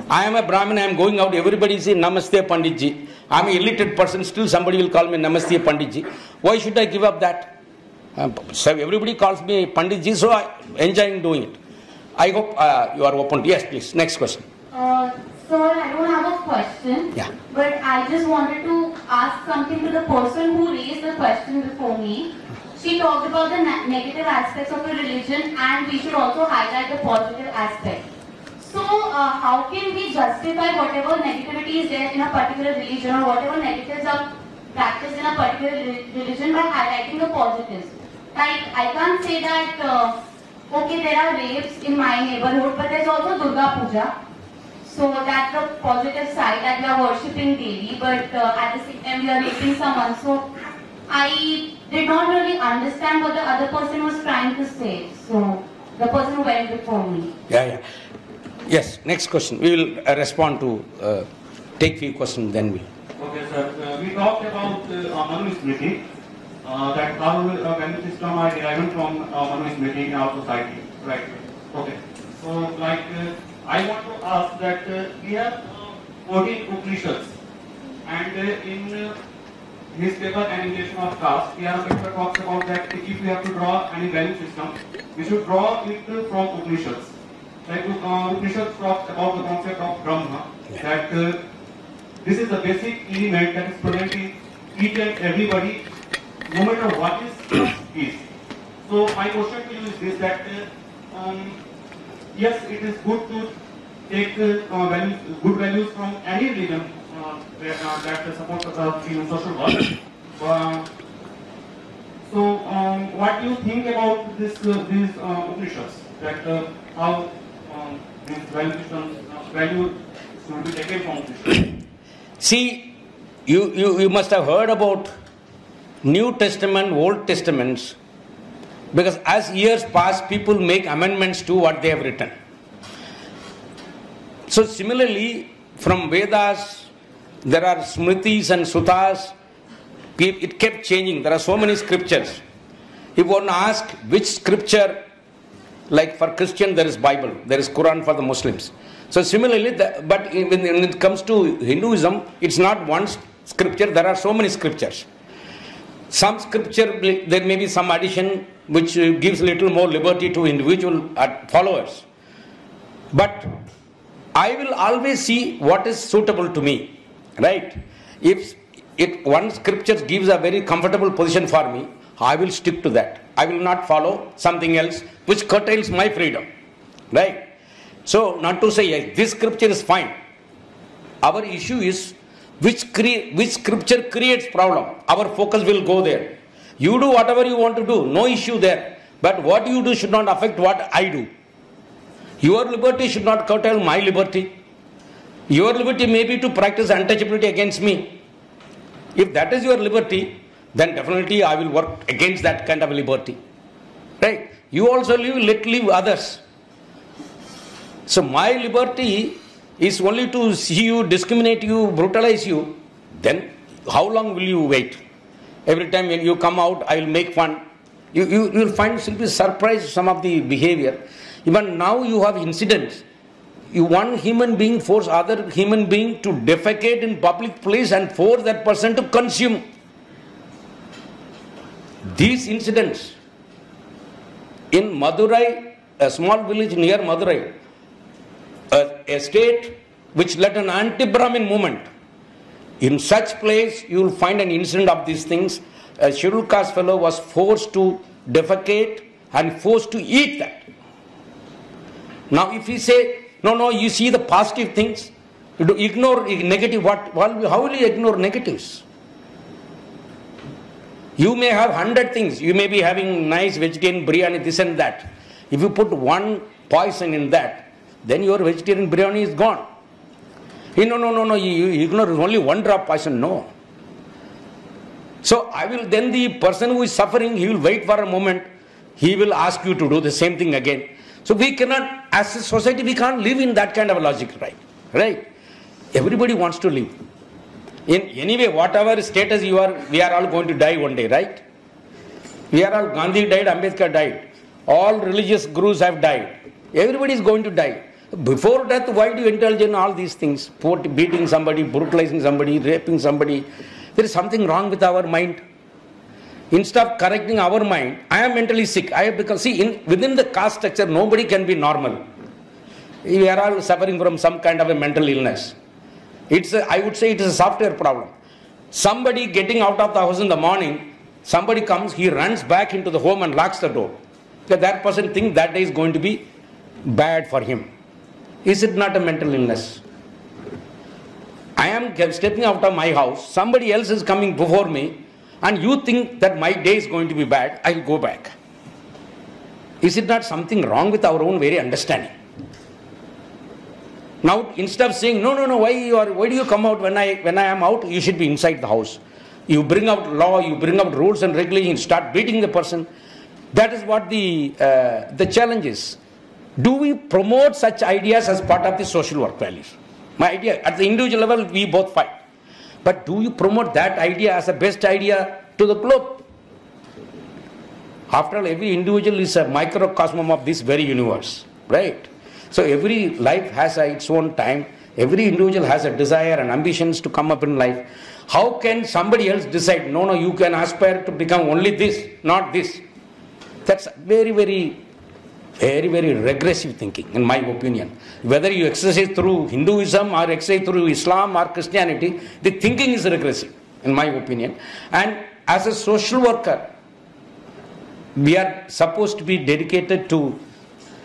I am a Brahmin, I am going out, everybody say Namaste Panditji. I am an illiterate person, still somebody will call me Namaste Panditji. Why should I give up that? Um, so everybody calls me Panditji, so I enjoying doing it. I hope uh, you are open. Yes, please. Next question. Uh, sir, I don't have a question. Yeah. But I just wanted to ask something to the person who raised the question before me. She talked about the ne- negative aspects of a religion and we should also highlight the positive aspect. So, uh, how can we justify whatever negativity is there in a particular religion or whatever negatives are practiced in a particular re- religion by highlighting the positives? Like, I can't say that, uh, okay, there are rapes in my neighborhood, but there's also Durga Puja. So that's the positive side that we are worshipping daily, but uh, at the same time we are raping someone. So I did not really understand what the other person was trying to say. So the person who went before me. Yeah, yeah. Yes, next question. We will uh, respond to, uh, take few questions, then we. Okay, sir. Uh, we talked about uh, Manusmriti, uh, that how uh, value system are derived from uh, in our society, right? Okay. So, like, uh, I want to ask that uh, we have uh, 14 Upanishads, and uh, in uh, his paper Annihilation of Caste, B.R. talks about that if we have to draw any value system, we should draw it uh, from Upanishads. Like uh, Upanishads talks about the concept of Brahma, that uh, this is the basic element that is present in each and everybody, no matter what is <coughs> is. So my question to you is this: that uh, um, yes, it is good to take uh, uh, values, good values from any religion uh, where, uh, that supports uh, you social work. <coughs> Uh, so um, what do you think about this uh, these uh, Upanishads? That uh, how um, these value systems, uh, value should be taken from Upanishads? See, you, you, you must have heard about New Testament, Old Testaments, because as years pass, people make amendments to what they have written. So, similarly, from Vedas, there are Smritis and Sutras, it kept changing. There are so many scriptures. If one asks which scripture, like for Christian, there is Bible, there is Quran for the Muslims. So similarly, the, but when, when it comes to Hinduism, it's not one scripture. There are so many scriptures. Some scripture, there may be some addition which gives little more liberty to individual followers. But I will always see what is suitable to me, right? If it one scripture gives a very comfortable position for me, I will stick to that. I will not follow something else which curtails my freedom, right? So, not to say yes, this scripture is fine. Our issue is which, cre- which scripture creates problem. Our focus will go there. You do whatever you want to do, no issue there. But what you do should not affect what I do. Your liberty should not curtail my liberty. Your liberty may be to practice untouchability against me. If that is your liberty, then definitely I will work against that kind of liberty. Right? You also live, let live others. So my liberty is only to see you, discriminate you, brutalize you. Then how long will you wait? Every time when you come out, I will make fun. You, you, you will find simply surprised some of the behavior. Even now you have incidents. You one human being force other human being to defecate in public place and force that person to consume. These incidents in Madurai, a small village near Madurai, a, state which led an anti-Brahmin movement. In such place, you will find an incident of these things. A scheduled caste fellow was forced to defecate and forced to eat that. Now, if you say, no, no, you see the positive things, you ignore negative, what, how will you ignore negatives? You may have hundred things. You may be having nice vegetarian biryani, this and that. If you put one poison in that, then your vegetarian biryani is gone. Hey, no, no, no, no, you, you ignore only one drop poison. No. So I will then the person who is suffering, he will wait for a moment. He will ask you to do the same thing again. So we cannot, as a society, we can't live in that kind of a logic, right? Right? Everybody wants to live. In anyway, whatever status you are, we are all going to die one day, right? We are all Gandhi died, Ambedkar died. All religious gurus have died. Everybody is going to die. Before death, why do you indulge in all these things? Beating somebody, brutalizing somebody, raping somebody. There is something wrong with our mind. Instead of correcting our mind, I am mentally sick. I have become see in within the caste structure, nobody can be normal. We are all suffering from some kind of a mental illness. It's a, I would say it is a software problem. Somebody getting out of the house in the morning, somebody comes, he runs back into the home and locks the door. That person thinks that day is going to be bad for him. Is it not a mental illness? I am stepping out of my house, somebody else is coming before me, and you think that my day is going to be bad, I will go back. Is it not something wrong with our own very understanding? Now, instead of saying, no, no, no, why, you are, why do you come out when I, when I am out? You should be inside the house. You bring out law, you bring out rules and regulations, start beating the person. That is what the, uh, the challenge is. Do we promote such ideas as part of the social work values? My idea, at the individual level, we both fight. But do you promote that idea as a best idea to the globe? After all, every individual is a microcosm of this very universe, right? So every life has its own time. Every individual has a desire and ambitions to come up in life. How can somebody else decide, no, no, you can aspire to become only this, not this? That's very, very, very, very regressive thinking, in my opinion. Whether you exercise through Hinduism or exercise through Islam or Christianity, the thinking is regressive, in my opinion. And as a social worker, we are supposed to be dedicated to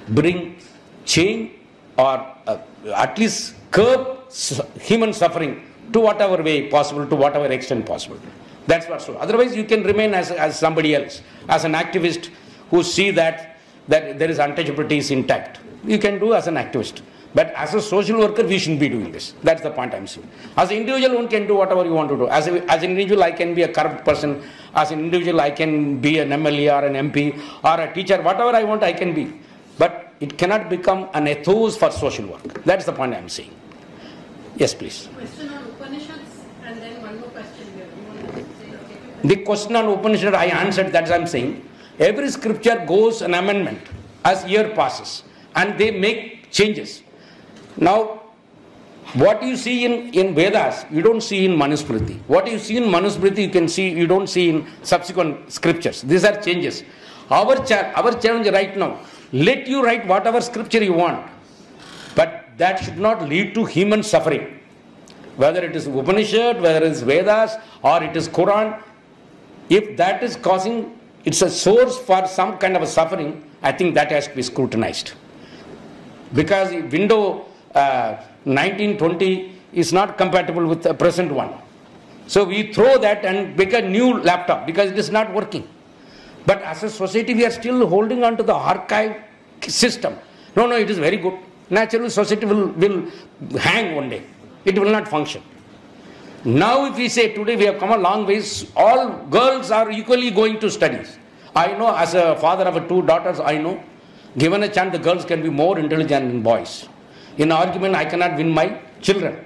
bring change or uh, at least curb human suffering to whatever way possible, to whatever extent possible. That's what's so. Otherwise, you can remain as, as somebody else, as an activist who see that, that there is untouchability is intact. You can do as an activist. But as a social worker, we shouldn't be doing this. That's the point I'm saying. As an individual, one can do whatever you want to do. As, a, as an individual, I can be a corrupt person. As an individual, I can be an MLA or an MP or a teacher. Whatever I want, I can be. But it cannot become an ethos for social work. That's the point I'm saying. Yes, please. Question on Upanishads and then one more question here. You want to say, okay? The question on Upanishad, I answered, that's what I'm saying. Every scripture goes an amendment as year passes and they make changes. Now, what you see in, in Vedas, you don't see in Manusmriti. What you see in Manusmriti, you can see, you don't see in subsequent scriptures. These are changes. Our, cha- our challenge right now, let you write whatever scripture you want, but that should not lead to human suffering. Whether it is Upanishad, whether it is Vedas, or it is Quran, if that is causing, it's a source for some kind of a suffering, I think that has to be scrutinized. because window uh, 1920 is not compatible with the present one. So we throw that and make a new laptop because it is not working. But as a society, we are still holding on to the archive system. No, no, it is very good. Naturally, society will, will hang one day. It will not function. Now, if we say today we have come a long ways, all girls are equally going to studies. I know, as a father of two daughters, I know, given a chance, the girls can be more intelligent than boys. In argument, I cannot win my children.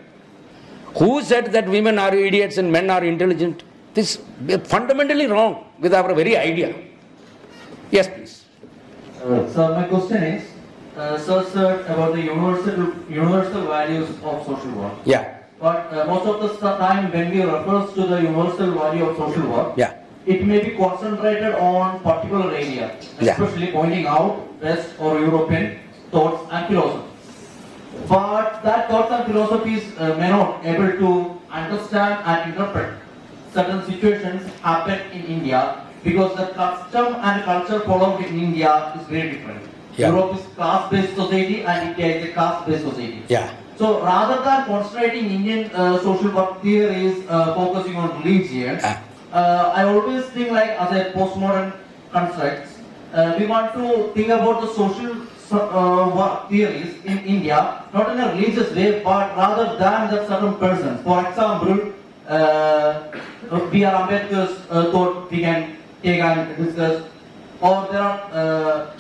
Who said that women are idiots and men are intelligent? This is fundamentally wrong with our very idea. Yes, please. Uh, so my question is, uh, sir about the universal universal values of social work. Yeah, But uh, most of the time when we refer to the universal value of social work, yeah, it may be concentrated on particular area, Yeah. especially pointing out West or European thoughts and philosophy. But that thoughts and philosophies uh, may not able to understand and interpret certain situations happen in India because the custom and culture followed in India is very different. Yeah. Europe is class-based society and India is a caste-based society. yeah, So rather than concentrating Indian uh, social work theories uh, focusing on religion, Ah. uh, I always think like as a postmodern construct, uh, we want to think about the social uh, work theories in India, not in a religious way, but rather than the certain person. For example, uh, B. R. Ambedkar's uh, thought we can take and discuss, or there are uh,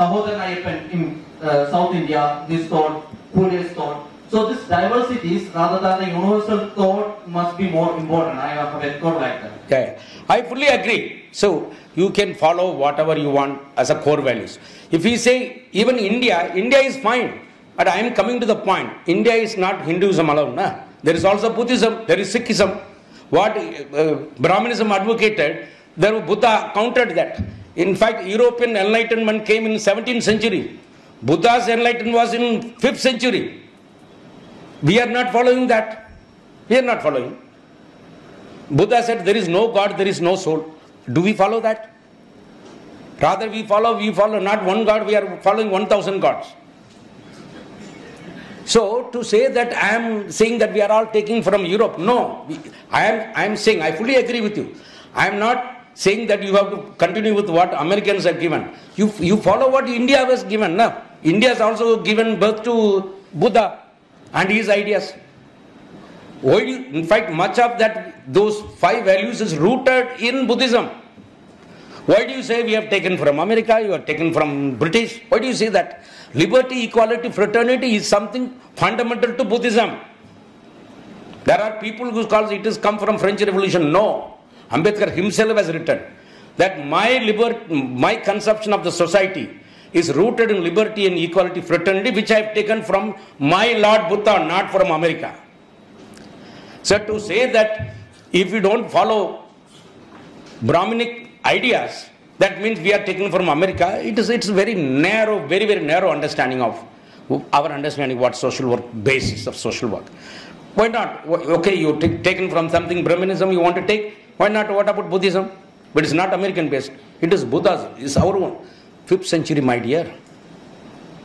Sahodaran Ayyappan in uh, South India, this thought, Phule's thought. So this diversities rather than the universal thought must be more important. I have a thought like that. yeah. I fully agree. So you can follow whatever you want as a core values. If we say even India, India is fine. But I am coming to the point. India is not Hinduism alone. Na? There is also Buddhism, there is Sikhism. What uh, Brahmanism advocated, there Buddha countered that. In fact, European enlightenment came in 17th century. Buddha's enlightenment was in 5th century. We are not following that. We are not following. Buddha said there is no God, there is no soul. Do we follow that? Rather we follow, we follow not one God, we are following 1000 gods. So to say that I am saying that we are all taking from Europe, no. I am, I am saying, I fully agree with you. I am not saying that you have to continue with what Americans have given. You, you follow what India was given. No? India has also given birth to Buddha and his ideas. In fact, much of that, those five values is rooted in Buddhism. Why do you say we have taken from America, you have taken from British? Why do you say that? Liberty, equality, fraternity is something fundamental to Buddhism. There are people who call it has come from French Revolution. No. Ambedkar himself has written that my liber- my conception of the society is rooted in liberty and equality, fraternity, which I have taken from my Lord Buddha, not from America. So to say that if we don't follow Brahminic ideas, that means we are taking from America. It is it's very narrow, very very narrow understanding of our understanding what social work basis of social work. Why not? Okay, you take taken from something Brahminism you want to take. Why not? What about Buddhism? But it's not American based. It is Buddha's. It's our own. Fifth century, my dear.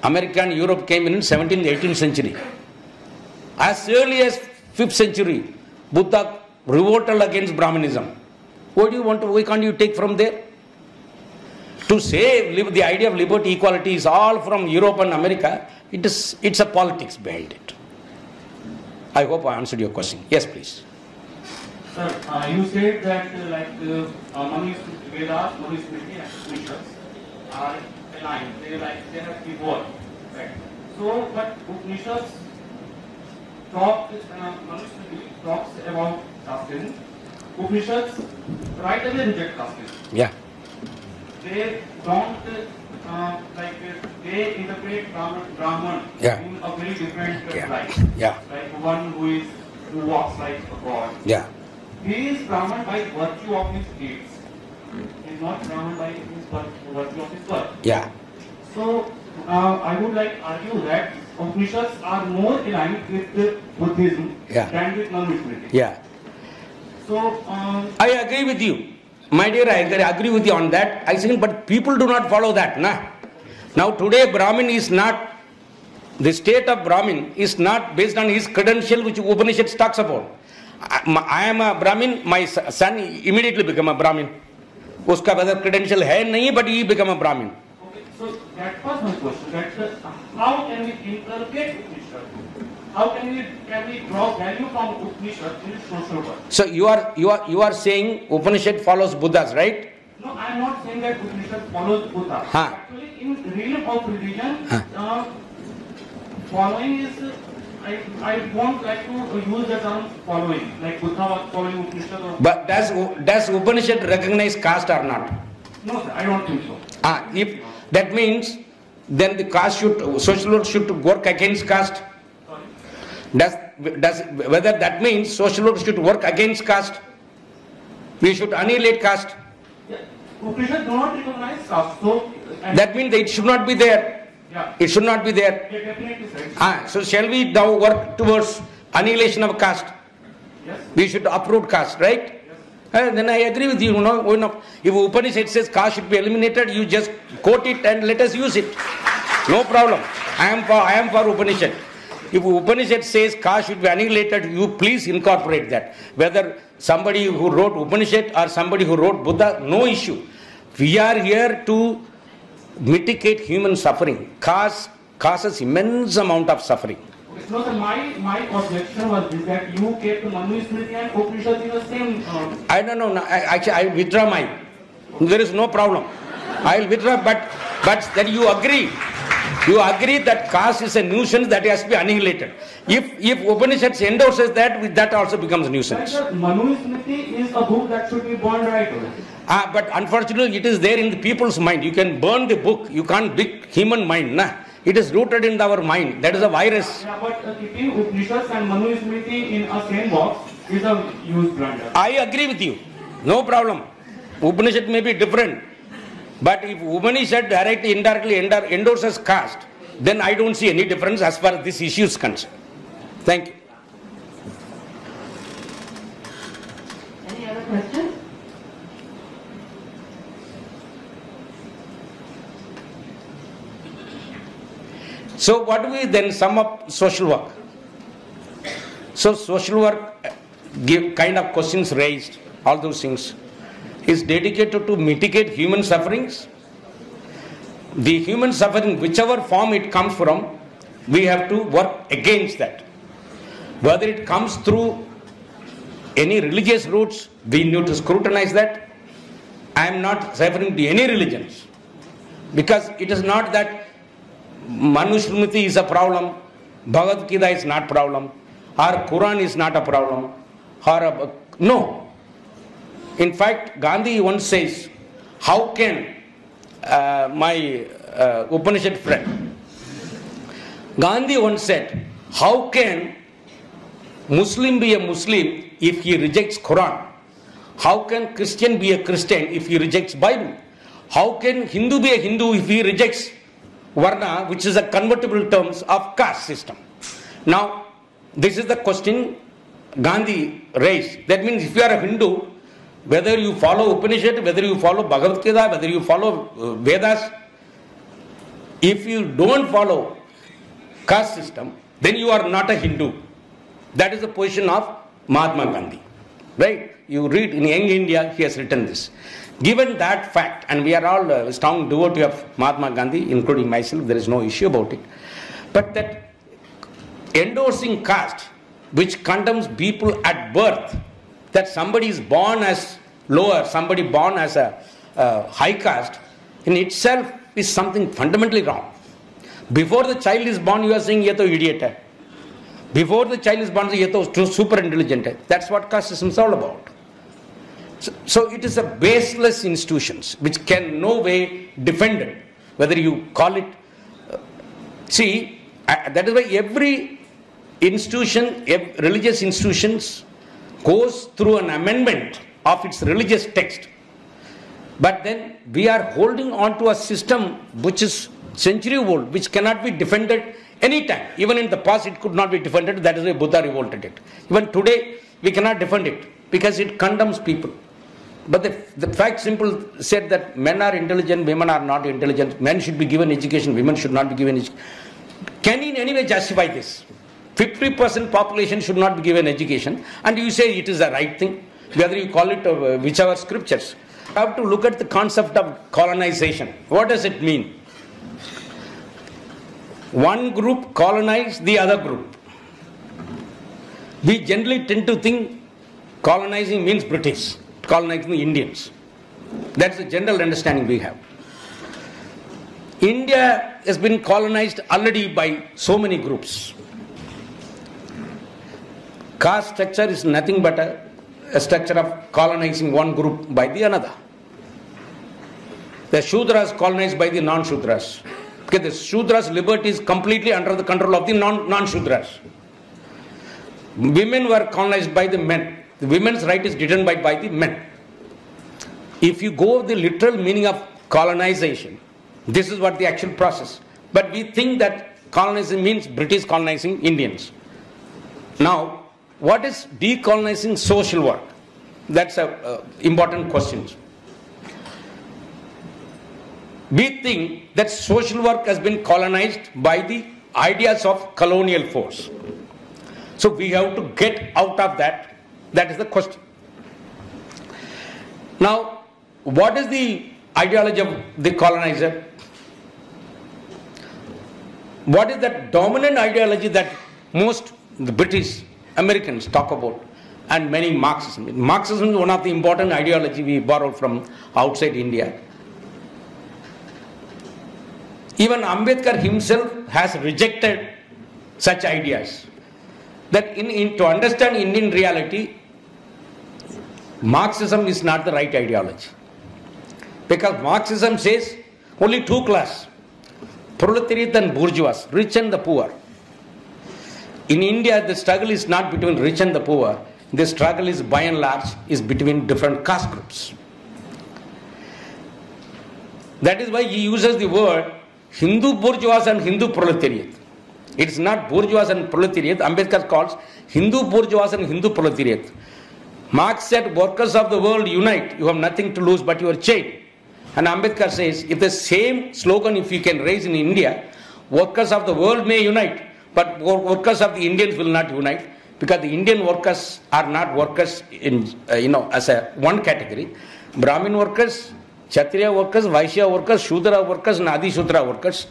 America and Europe came in 17th, 18th century. As early as 5th century, Buddha revolted against Brahmanism. What do you want to, why can't you take from there? To say the idea of liberty, equality is all from Europe and America, it is, it's a politics behind it. I hope I answered your question. Yes, please. Sir, uh, you said that uh, like uh, uh, Manu Vedas, Manusmriti and Upanishads are aligned. They like they have evolved, right? So, but Upanishads talk, uh, Manusmriti talks about casteism. Upanishads right away reject casteism. Yeah. They don't uh, like uh, they interpret Brahman, Brahman Yeah. in a very different Yeah. light. Yeah. Like one who is who walks like a god. Yeah. He is Brahman by virtue of his deeds. Is not Brahman by his virtue of his birth. Yeah. So, uh, I would like argue that Upanishads are more aligned with Buddhism Yeah. than with Manusmriti. Yeah. So, um, I agree with you. My dear, I agree, agree with you on that. I think, but people do not follow that. Nah? Now, today, Brahmin is not the state of Brahmin is not based on his credential which Upanishad talks about. I, I am a Brahmin, my son immediately become a Brahmin. उसका whether credential है नहीं but he become a Brahmin. Okay, so that was my question. That uh, how can we inculcate Upanishad? How can we can we draw value from Upanishad in social work? So you are you are you are saying Upanishad follows Buddhas, right? No, I am not saying that Upanishad follows Buddha. Huh. Actually, in realm of religion, Huh. uh, following is. I, I won't like to use the term following, like Buddha was following Upanishad or. But does does Upanishad recognize caste or not? No, sir, I don't think so. Ah, if that means then the caste should social work should work against caste. Sorry. Does does whether that means social work should work against caste? We should annihilate caste. Yeah. Upanishad do not recognize caste, so. That means it should not be there. Yeah, It should not be there. yeah. Ah, so shall we now work towards annihilation of caste? Yes. We should uproot caste, right? Uh, then I agree with you. you know, if Upanishad says caste should be eliminated, you just quote it and let us use it. No problem. I am for I am for Upanishad. If Upanishad says caste should be annihilated, you please incorporate that. Whether somebody who wrote Upanishad or somebody who wrote Buddha, no issue. We are here to mitigate human suffering. Caste causes immense amount of suffering. No, sir, my, my objection was this, that you kept Manu Smriti and Upanishad in the same, uh, I don't know. no, I, actually, I withdraw my. There is no problem. I will withdraw, but but then you agree. You agree that caste is a nuisance that has to be annihilated. If if Upanishad endorses that, with that also becomes Like, nuisance. sir, Manu Smriti is a book that should be burned right away. Ah, but unfortunately, it is there in the people's mind. You can burn the book. You can't big human mind. Nah. It is rooted in our mind. That is a virus. Yeah, but uh, keeping Upanishads and Manu Smriti in a same box is a huge blunder. I agree with you. No problem. Upanishad may be different. But if Upanishad directly, indirectly endorses caste, then I don't see any difference as far as this issue is concerned. Thank you. So what do we then sum up social work? So social work uh, give kind of questions raised, all those things, is dedicated to mitigate human sufferings. The human suffering, whichever form it comes from, we have to work against that. Whether it comes through any religious roots, we need to scrutinize that. I am not referring to any religions. Because it is not that Manusmriti is a problem, Bhagavad Gita is not problem, or Quran is not a problem, or a, no. In fact, Gandhi once says, how can uh, my uh, Upanishad friend, Gandhi once said, how can Muslim be a Muslim if he rejects Quran? How can Christian be a Christian if he rejects Bible? How can Hindu be a Hindu if he rejects Varna, which is a convertible terms of caste system? Now, this is the question Gandhi raised. That means if you are a Hindu, whether you follow Upanishad, whether you follow Bhagavad Gita, whether you follow uh, Vedas, if you don't follow caste system, then you are not a Hindu. That is the position of Mahatma Gandhi. Right? You read in Young India, he has written this. Given that fact, and we are all uh, strong devotee of Mahatma Gandhi, including myself, there is no issue about it. But that endorsing caste, which condemns people at birth, that somebody is born as lower, somebody born as a high caste, in itself is something fundamentally wrong. Before the child is born, you are saying, ye to idiot. Before the child is born, ye to super intelligent. That's what caste system is all about. So, so it is a baseless institutions which can no way defended, whether you call it. uh, see, uh, that is why every institution, ev- religious institutions, goes through an amendment of its religious text. But then we are holding on to a system which is century old, which cannot be defended anytime. Even in the past, it could not be defended. That is why Buddha revolted it. Even today, we cannot defend it because it condemns people. But the, the fact simple said that men are intelligent, women are not intelligent. Men should be given education, women should not be given education. can in any way justify this? 50% population should not be given education, and you say it is the right thing, whether you call it uh, whichever scriptures. You have to look at the concept of colonization. What does it mean? One group colonized the other group. We generally tend to think colonizing means British, colonizing the Indians. That's the general understanding we have. India has been colonized already by so many groups. Caste structure is nothing but a, a structure of colonizing one group by the another. The Shudras colonized by the non-Shudras. Because the Shudras' liberty is completely under the control of the non- non-Shudras. Women were colonized by the men. The women's right is determined by, by the men. If you go the literal meaning of colonization, this is what the actual process. But we think that colonizing means British colonizing Indians. Now, what is decolonizing social work? That's a uh, important question. We think that social work has been colonized by the ideas of colonial force. So we have to get out of that. That is the question. Now, what is the ideology of the colonizer? What is that dominant ideology that most the British Americans talk about and many Marxism? Marxism is one of the important ideology we borrowed from outside India. Even Ambedkar himself has rejected such ideas. That in, in, to understand Indian reality, Marxism is not the right ideology. Because Marxism says only two class, proletariat and bourgeois, rich and the poor. In India, the struggle is not between rich and the poor. The struggle is by and large is between different caste groups. That is why he uses the word Hindu bourgeois and Hindu proletariat. It is not bourgeois and proletariat. Ambedkar calls Hindu bourgeois and Hindu proletariat. Marx said, workers of the world unite. You have nothing to lose but your chain. And Ambedkar says, if the same slogan, if you can raise in India, workers of the world may unite, but workers of the Indians will not unite because the Indian workers are not workers in, uh, you know, as a one category. Brahmin workers, Kshatriya workers, Vaishya workers, Shudra workers, and Shudra workers.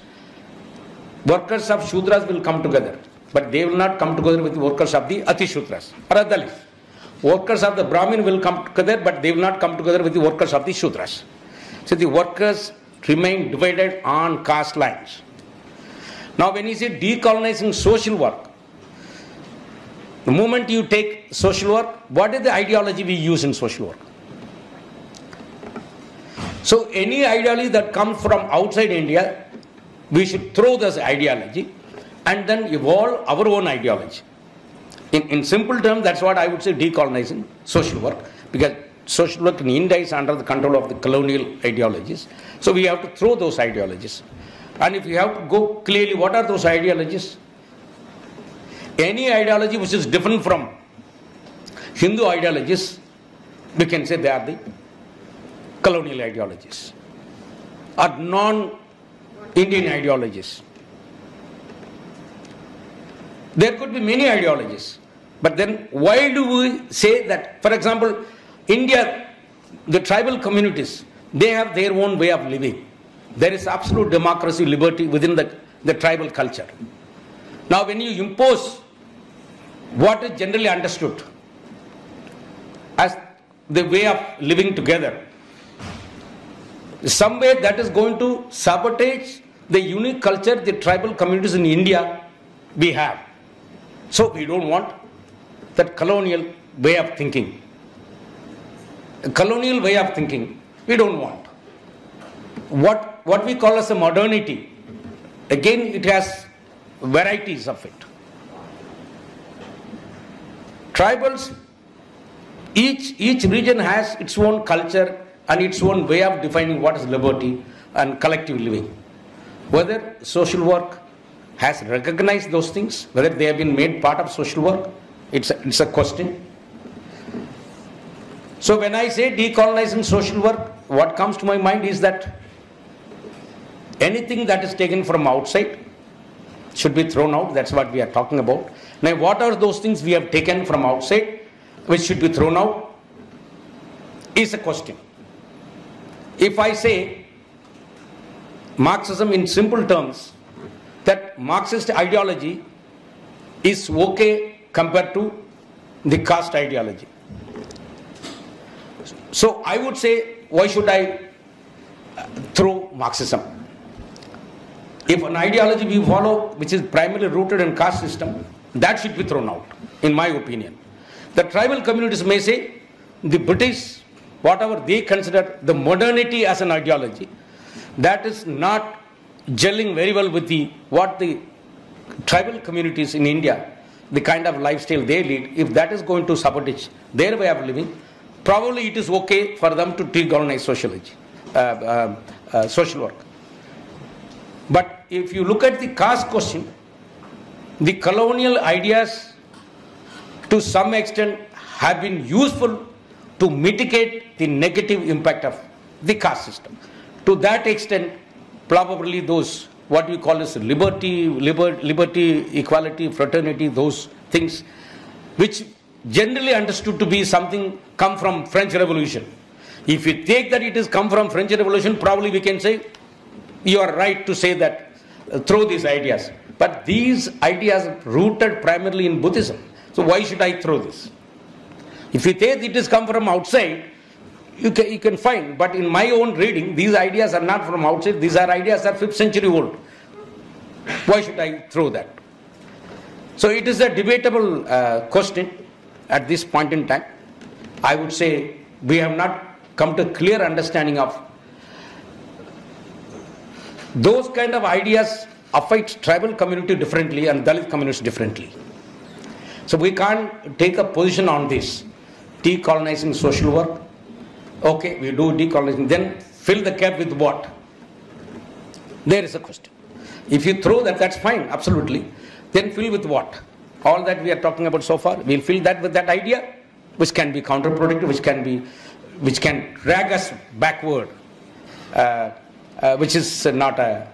Workers of Shudras will come together, but they will not come together with workers of the Ati Shudras or Adalis. Workers of the Brahmin will come together, but they will not come together with the workers of the Shudras. So the workers remain divided on caste lines. Now, when you say decolonizing social work, the moment you take social work, what is the ideology we use in social work? So, any ideology that comes from outside India, we should throw this ideology and then evolve our own ideology. In, in simple terms, that's what I would say decolonizing social work because social work in India is under the control of the colonial ideologies. So we have to throw those ideologies. And if we have to go clearly, what are those ideologies? Any ideology which is different from Hindu ideologies, we can say they are the colonial ideologies or non-Indian ideologies. There could be many ideologies. But then why do we say that, for example, India, the tribal communities, they have their own way of living. There is absolute democracy, liberty within the, the tribal culture. Now, when you impose what is generally understood as the way of living together, some way that is going to sabotage the unique culture the tribal communities in India we have. So we don't want that colonial way of thinking. A colonial way of thinking, we don't want. What, what we call as a modernity, again it has varieties of it. Tribals, each, each region has its own culture and its own way of defining what is liberty and collective living. Whether social work has recognized those things, whether they have been made part of social work, it's a, it's a question. So when I say decolonizing social work, what comes to my mind is that anything that is taken from outside, should be thrown out. That's what we are talking about. Now, what are those things we have taken from outside which should be thrown out? Is a question. If I say Marxism in simple terms, that Marxist ideology is okay compared to the caste ideology. So I would say, why should I uh, throw Marxism? If an ideology we follow, which is primarily rooted in caste system, that should be thrown out, in my opinion. The tribal communities may say, the British, whatever they consider the modernity as an ideology, that is not gelling very well with the what the tribal communities in India, the kind of lifestyle they lead, if that is going to sabotage their way of living, probably it is okay for them to decolonize sociology, uh, uh, uh, social work. But if you look at the caste question, the colonial ideas to some extent have been useful to mitigate the negative impact of the caste system. To that extent, probably those what we call as liberty, liber, liberty, equality, fraternity, those things, which generally understood to be something come from French Revolution. If you take that it has come from French Revolution, probably we can say you are right to say that uh, throw these ideas. But these ideas rooted primarily in Buddhism. So why should I throw this? If you take it has come from outside, you can, you can find. But in my own reading, these ideas are not from outside. These are ideas are 5th century old. Why should I throw that? So it is a debatable uh, question at this point in time. I would say we have not come to clear understanding of those kind of ideas affect tribal community differently and Dalit communities differently. So we can't take a position on this. Decolonizing social work, okay, we do decolonizing, then fill the gap with what? There is a question. If you throw that, that's fine, absolutely. Then fill with what? All that we are talking about so far, we'll fill that with that idea, which can be counterproductive, which can be, which can drag us backward, uh, uh, which is not a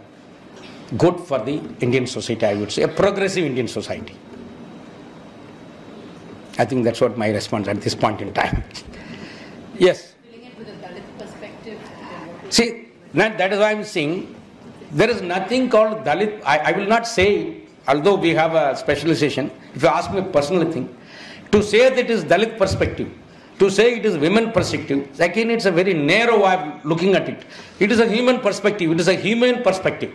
good for the Indian society, I would say, a progressive Indian society. I think that's what my response at this point in time. <laughs> yes. Filling it with a Dalit perspective. then what would- See, that, is why I'm saying there is nothing called Dalit. I, I will not say, although we have a specialization, if you ask me a personal thing, to say that it is Dalit perspective, to say it is women perspective, again it's a very narrow way of looking at it. It is a human perspective, it is a human perspective.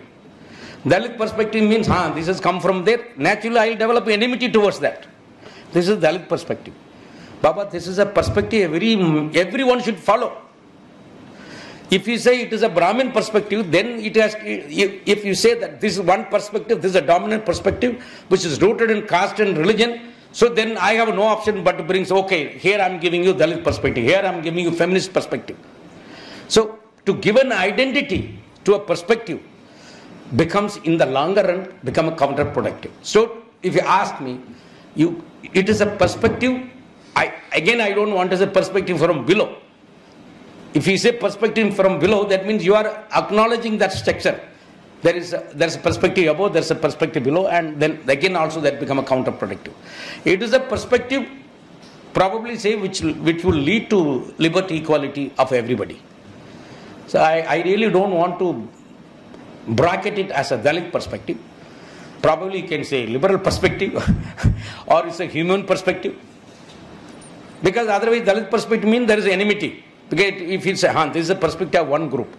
Dalit perspective means, huh, this has come from there. Naturally, I will develop enmity towards that. This is Dalit perspective. Baba, this is a perspective every, everyone should follow. If you say it is a Brahmin perspective, then it has, if, you say that this is one perspective, this is a dominant perspective, which is rooted in caste and religion, so then I have no option but to bring, okay, here I am giving you Dalit perspective, here I am giving you feminist perspective. So, to give an identity to a perspective becomes, in the longer run, become counterproductive. So, if you ask me, you, it is a perspective, I, again I don't want as a perspective from below. If you say perspective from below, that means you are acknowledging that structure. There is a, there is a perspective above, there is a perspective below, and then again also that become a counterproductive. It is a perspective, probably say, which which will lead to liberty, equality of everybody. So I, I really don't want to bracket it as a Dalit perspective. Probably you can say liberal perspective, <laughs> or it's a human perspective. Because otherwise Dalit perspective means there is enmity. Because if say, huh, this is a perspective of one group,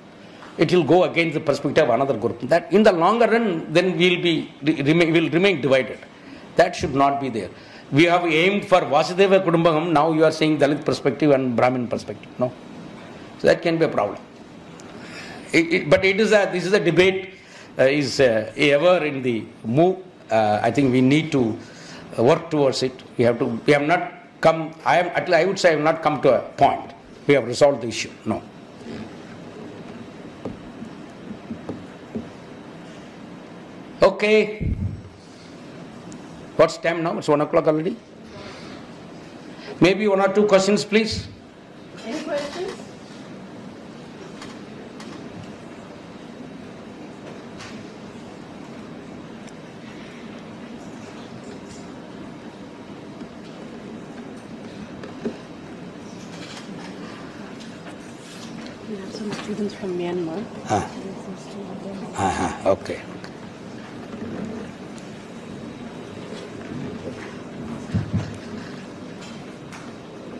it will go against the perspective of another group. That in the longer run, then we'll be remain, will remain divided. That should not be there. We have aimed for Vasudhaiva Kutumbakam. Now you are saying Dalit perspective and Brahmin perspective. No, so that can be a problem. It, it, but it is a this is a debate uh, is uh, ever in the move. Uh, I think we need to uh, work towards it. We have to. We have not come. I am. At least I would say I have not come to a point. We have resolved the issue. No. Okay. What's time now? It's one o'clock already. Maybe one or two questions, please. Any questions? Students from Myanmar. Ah. Uh-huh. Okay.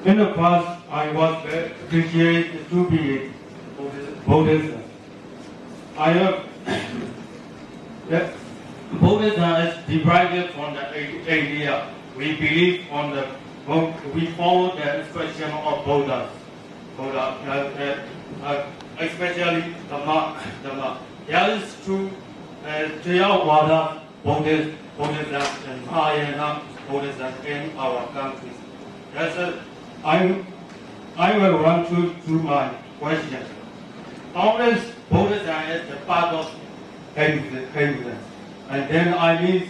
In the past, I was very appreciated to be Buddhist. I have <coughs> that Buddhism is derived from the idea. We believe on the we follow the expression of Buddha. Buddha, uh, uh, especially. That is true. Uh, Theravada Buddhist, Buddhism and Mahayana Buddhism in our countries. That's a, I'm, I will run through, through my question. Is Buddhism is the part of Hinduism? And then I mean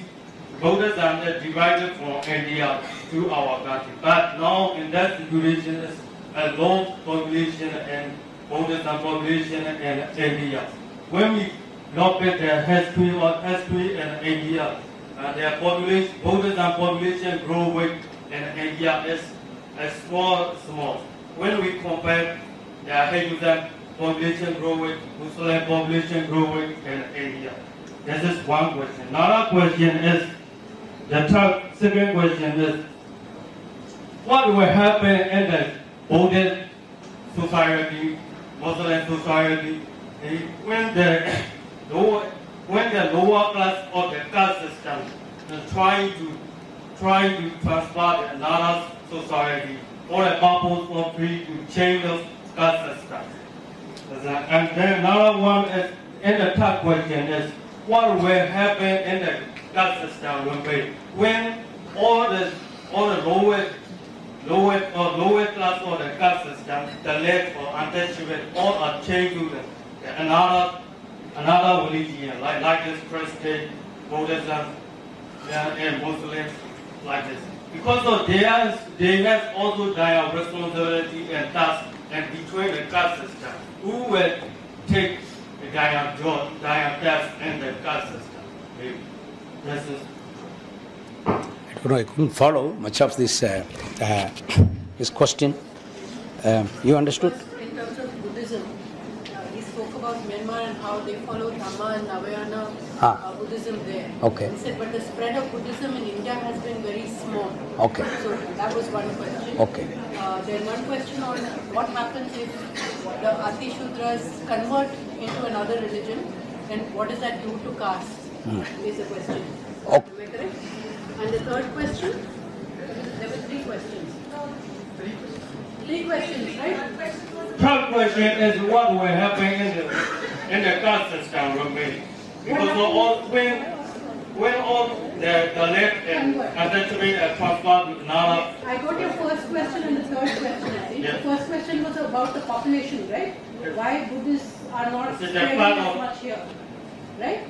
Buddhism is divided from India to our country. But now in that situation a low population and Buddhism population in India. When we look at the history of history in India, uh, their population, Buddhism population grow with in India is a small, small. When we compare the Hinduism population grow with Muslim population grow with in India. This is one question. Another question is, the third, second question is, what will happen in the Buddhist society, Muslim society, when the <coughs> lower, when the lower class of the caste system is trying to trying to transfer another society for a purpose of free to change the caste system. And then another one is, in the third question is, what will happen in the caste system when when all the all the lower lower or lower class of the caste system, the left or changed to the, the another another religion like like this Christian, Buddhism, and Muslims like this. Because of theirs, they have also their responsibility and task and between the caste system. Who will take their job, their task in the caste system? This is I don't know, I couldn't follow much of this, uh, uh, this question. Um, you understood? In terms of Buddhism, uh, he spoke about Myanmar and how they follow Dhamma and Navayana Ah. uh, Buddhism there. Okay. He said, but the spread of Buddhism in India has been very small. Okay. So that was one question. Okay. Uh, then one question on what happens if the Ati Shudras convert into another religion and what does that do to caste? Is the question. Okay. Am I correct? And the third question, there were three questions. Three questions, right? Third question is what will happen in the in the caste system will because all when when all the the left and essentially a transfer to another uh, I got your first question and the third question, I think. Yeah. The first question was about the population, right? Why Buddhists are not spreading as much here, right?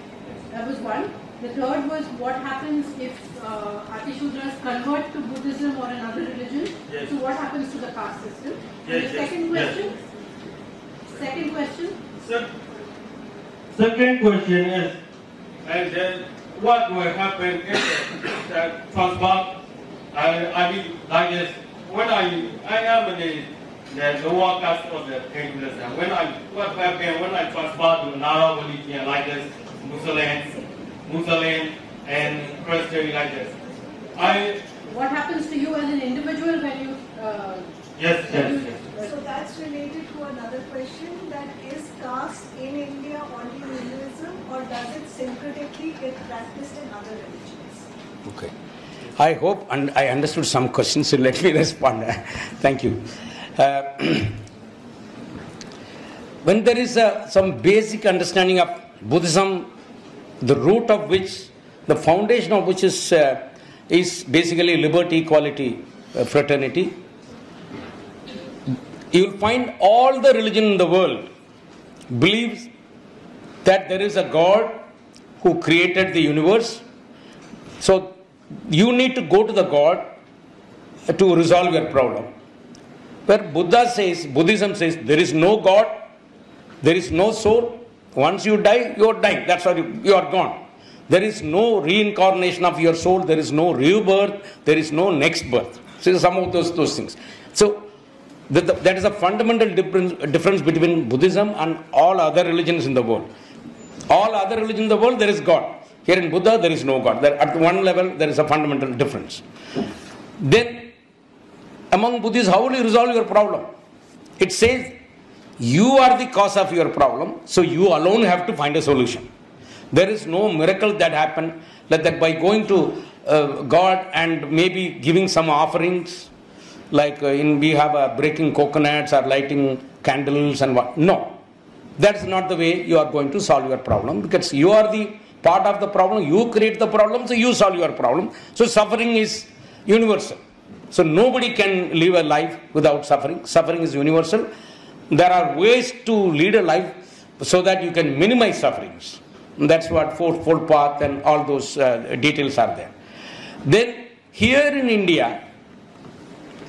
That was one. The third was what happens if uh, Atishudras convert to Buddhism or another religion? Yes. So what happens to the caste system? Yes, yes, second question, second question, Se- Second question is, and then what will happen if the, transfer, I, I mean, like this, when I, I am in the, the lower caste of the Hinduism, when I, what happen when I transfer to another religion like this, Muslim, Muslim and Christian like this? I, what happens to you as an individual when you uh, yes, yes, yes. So that's related to another question, that is caste in India only Hinduism or does it syncretically get practiced in other religions? Okay. I hope and I understood some questions, so let me <laughs> respond. Thank you. Uh, <clears throat> when there is a, some basic understanding of Buddhism, the root of which, the foundation of which is, uh, is basically liberty, equality, uh, fraternity, you will find all the religion in the world believes that there is a God who created the universe. So you need to go to the God to resolve your problem. Where Buddha says, Buddhism says, there is no God, there is no soul. Once you die, you are dying. That's why you, you are gone. There is no reincarnation of your soul, there is no rebirth, there is no next birth. So some of those, those things. So that is a fundamental difference, difference between Buddhism and all other religions in the world. All other religions in the world, there is God. Here in Buddha, there is no God. There, at one level, there is a fundamental difference. Then, among Buddhists, how will you resolve your problem? It says, you are the cause of your problem, so you alone have to find a solution. There is no miracle that happened that, that by going to uh, God and maybe giving some offerings, like uh, in we have breaking coconuts or lighting candles and what. No, that's not the way you are going to solve your problem because you are the part of the problem. You create the problem, so you solve your problem. So suffering is universal. So nobody can live a life without suffering. Suffering is universal. There are ways to lead a life so that you can minimize sufferings. That's what fourfold path and all those uh, details are there. Then here in India,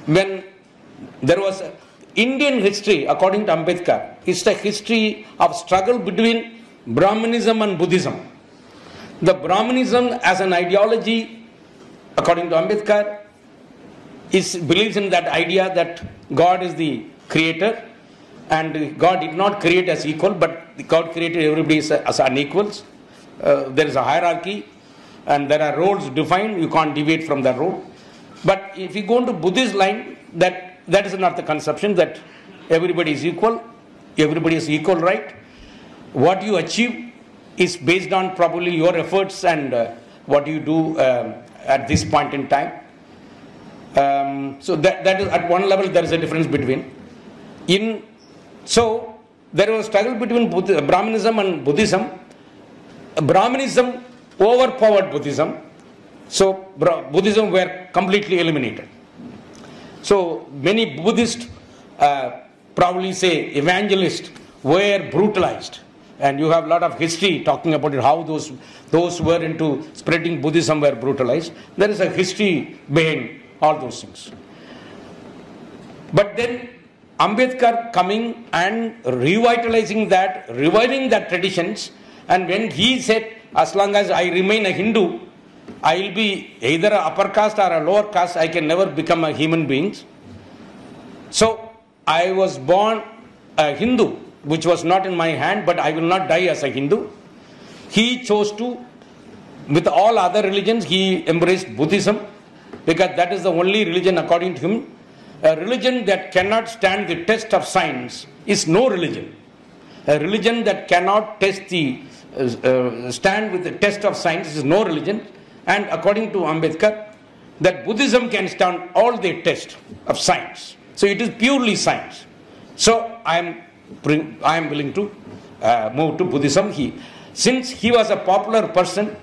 when there was a, Indian history, according to Ambedkar, is the history of struggle between Brahmanism and Buddhism. The Brahmanism as an ideology, according to Ambedkar, is believes in that idea that God is the creator and God did not create as equal, but God created everybody as, as unequals. Uh, there is a hierarchy and there are roles defined, you can't deviate from that role. But if you go into Buddhist line, that that is not the conception that everybody is equal, everybody is equal right. What you achieve is based on probably your efforts and uh, what you do um, at this point in time. Um, so that, that is at one level there is a difference between. In so there was a struggle between Buddha, Brahmanism and Buddhism. Brahmanism overpowered Buddhism, so Buddhism were completely eliminated. So many Buddhists, uh, probably say evangelists, were brutalized. And you have a lot of history talking about it, how those, those who were into spreading Buddhism were brutalized. There is a history behind all those things. But then Ambedkar coming and revitalizing that, reviving that traditions, and when he said, as long as I remain a Hindu, I will be either a upper caste or a lower caste, I can never become a human being. So I was born a Hindu, which was not in my hand, but I will not die as a Hindu. He chose to, with all other religions, he embraced Buddhism because that is the only religion according to him. A religion that cannot stand the test of science is no religion. A religion that cannot test the uh, uh, stand with the test of science is no religion. And according to Ambedkar, that Buddhism can stand all the test of science. So it is purely science. So I am I am willing to uh, move to Buddhism. He, since he was a popular person,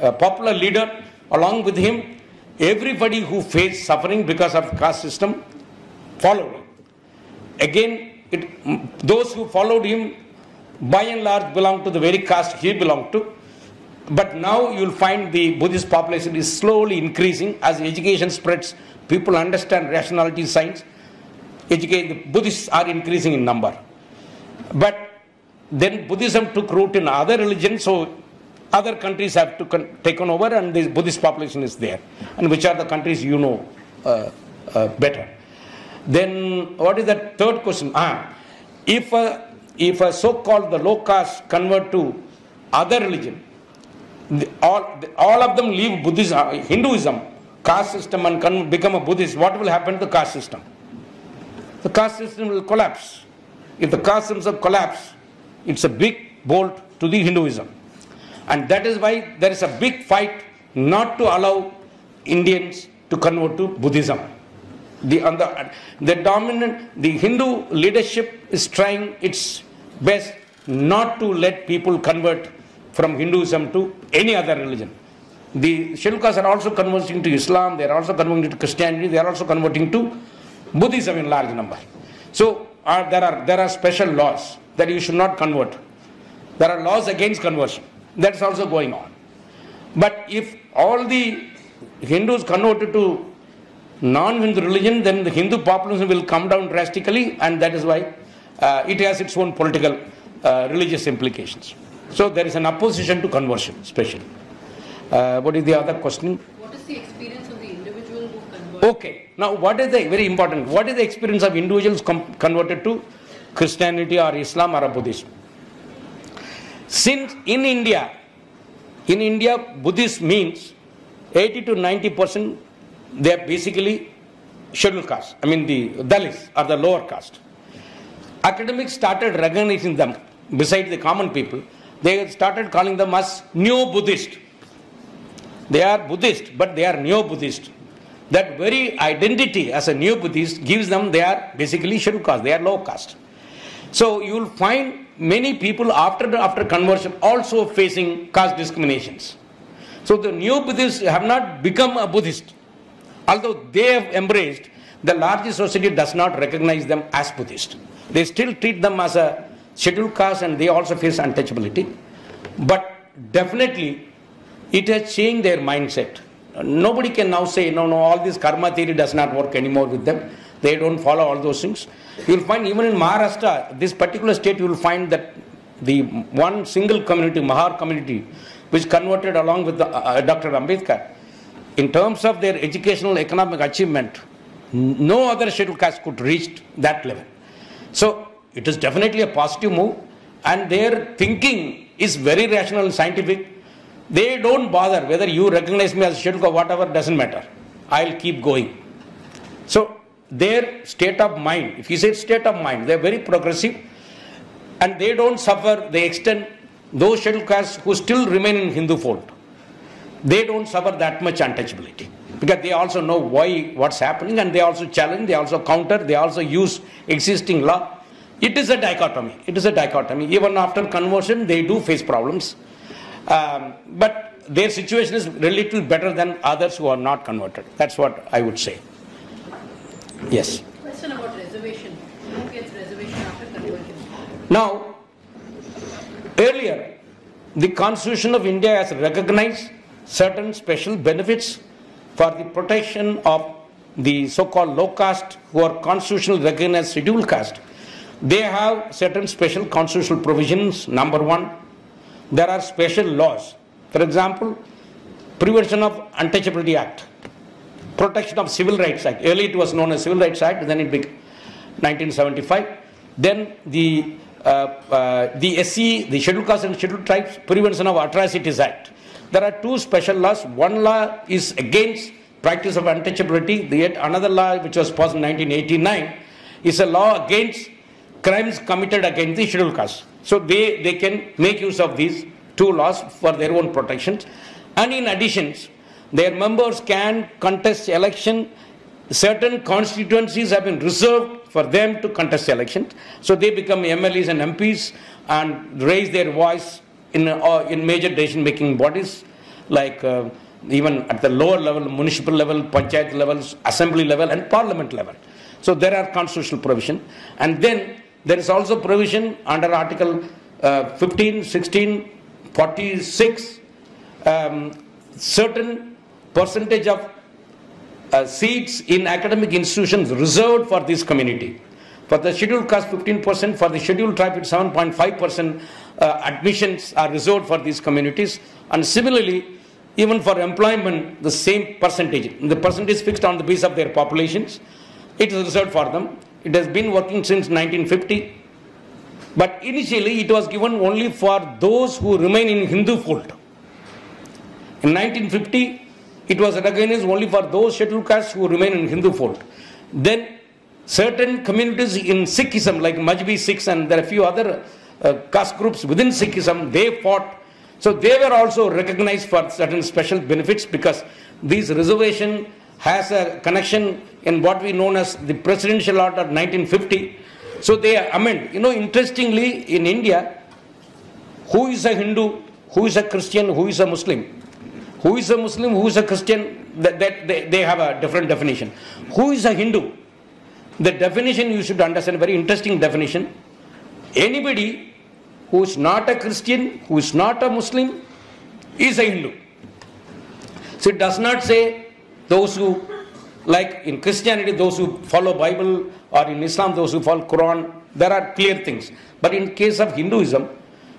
a popular leader, along with him, everybody who faced suffering because of caste system followed him. Again, it, those who followed him by and large belong to the very caste he belonged to. But now you will find the Buddhist population is slowly increasing as education spreads. People understand rationality science. Educate, the Buddhists are increasing in number. But then Buddhism took root in other religions, so other countries have con- taken over, and the Buddhist population is there. And which are the countries you know uh, uh, better? Then what is that third question? Ah, if a, if a so-called the low caste convert to other religion, the- all, the- all of them leave Buddhism, uh, Hinduism, caste system and become a Buddhist, what will happen to the caste system? The caste system will collapse. If the caste system collapse, it's a big bolt to the Hinduism. And that is why there is a big fight not to allow Indians to convert to Buddhism. The, on the, the dominant, the Hindu leadership is trying its best not to let people convert from Hinduism to any other religion. The Shilkas are also converting to Islam, they are also converting to Christianity, they are also converting to Buddhism in large number. So uh, there, are, there are special laws that you should not convert. There are laws against conversion. That's also going on. But if all the Hindus converted to non-Hindu religion, then the Hindu population will come down drastically, and that is why uh, it has its own political, uh, religious implications. So there is an opposition to conversion, especially. Uh, what is the other question? What is the experience of the individual who converts Okay, now what is the very important? What is the experience of individuals converted to Christianity or Islam or Buddhism? Since in India, in India, Buddhist means 80 to 90 percent they are basically scheduled caste. I mean the Dalits are the lower caste. Academics started recognizing them beside the common people. They started calling them as neo Buddhist. They are Buddhist, but they are neo Buddhist. That very identity as a neo Buddhist gives them they are basically scheduled caste. They are low caste. So you will find many people after after conversion also facing caste discriminations. So the neo Buddhists have not become a Buddhist, although they have embraced. The large society does not recognize them as Buddhist. They still treat them as a scheduled caste, and they also face untouchability. But definitely, it has changed their mindset. Nobody can now say, no, no, all this karma theory does not work anymore with them. They don't follow all those things. You will find even in Maharashtra, this particular state, you will find that the one single community, Mahar community, which converted along with the, uh, Dr. Ambedkar, in terms of their educational economic achievement, no other scheduled caste could reach that level. So it is definitely a positive move, and their thinking is very rational and scientific. They don't bother whether you recognize me as scheduled or whatever doesn't matter. I'll keep going. So their state of mind, if you say state of mind, they're very progressive and they don't suffer the extent those scheduled castes who still remain in Hindu fold. They don't suffer that much untouchability because they also know why what's happening and they also challenge, they also counter, they also use existing law. It is a dichotomy. It is a dichotomy. Even after conversion, they do face problems. Um, but their situation is relatively better than others who are not converted. That's what I would say. Yes. Question about reservation. Who gets reservation after conversion? Now, earlier, the Constitution of India has recognized certain special benefits for the protection of the so-called low caste who are constitutionally recognized scheduled caste. They have certain special constitutional provisions. Number one, there are special laws. For example, Prevention of Untouchability Act, Protection of Civil Rights Act. Earlier it was known as Civil Rights Act, then it became 1975. Then the uh, uh, the SC, the Scheduled Castes and Scheduled Tribes Prevention of Atrocities Act. There are two special laws. One law is against practice of untouchability. Yet another law, which was passed in 1989, is a law against crimes committed against the scheduled caste. So they, they can make use of these two laws for their own protections. And in addition, their members can contest election. Certain constituencies have been reserved for them to contest elections. So they become MLAs and MPs and raise their voice in, uh, in major decision-making bodies like uh, even at the lower level, municipal level, panchayat levels, assembly level and parliament level. So there are constitutional provision. And then there is also provision under Article uh, 15, 16, 46, um, certain percentage of uh, seats in academic institutions reserved for this community. For the scheduled caste, 15%, for the scheduled tribe, it's 7.5% uh, Uh, admissions are reserved for these communities. And similarly, even for employment, the same percentage. The percentage is fixed on the basis of their populations. It is reserved for them. It has been working since 1950. But initially, it was given only for those who remain in Hindu fold. In 1950, it was recognized only for those scheduled castes who remain in Hindu fold. Then certain communities in Sikhism, like Majbi Sikhs and there are a few other uh, caste groups within Sikhism, they fought. So they were also recognized for certain special benefits because this reservation has a connection in what we known as the Presidential Order 1950. So they amend. You know, interestingly, in India, who is a Hindu, who is a Christian, who is a Muslim? Who is a Muslim, who is a Christian, that, that they, they have a different definition. Who is a Hindu? The definition you should understand, very interesting definition. Anybody who is not a Christian, who is not a Muslim, is a Hindu. So it does not say those who, like in Christianity, those who follow Bible, or in Islam, those who follow Quran, there are clear things. But in case of Hinduism,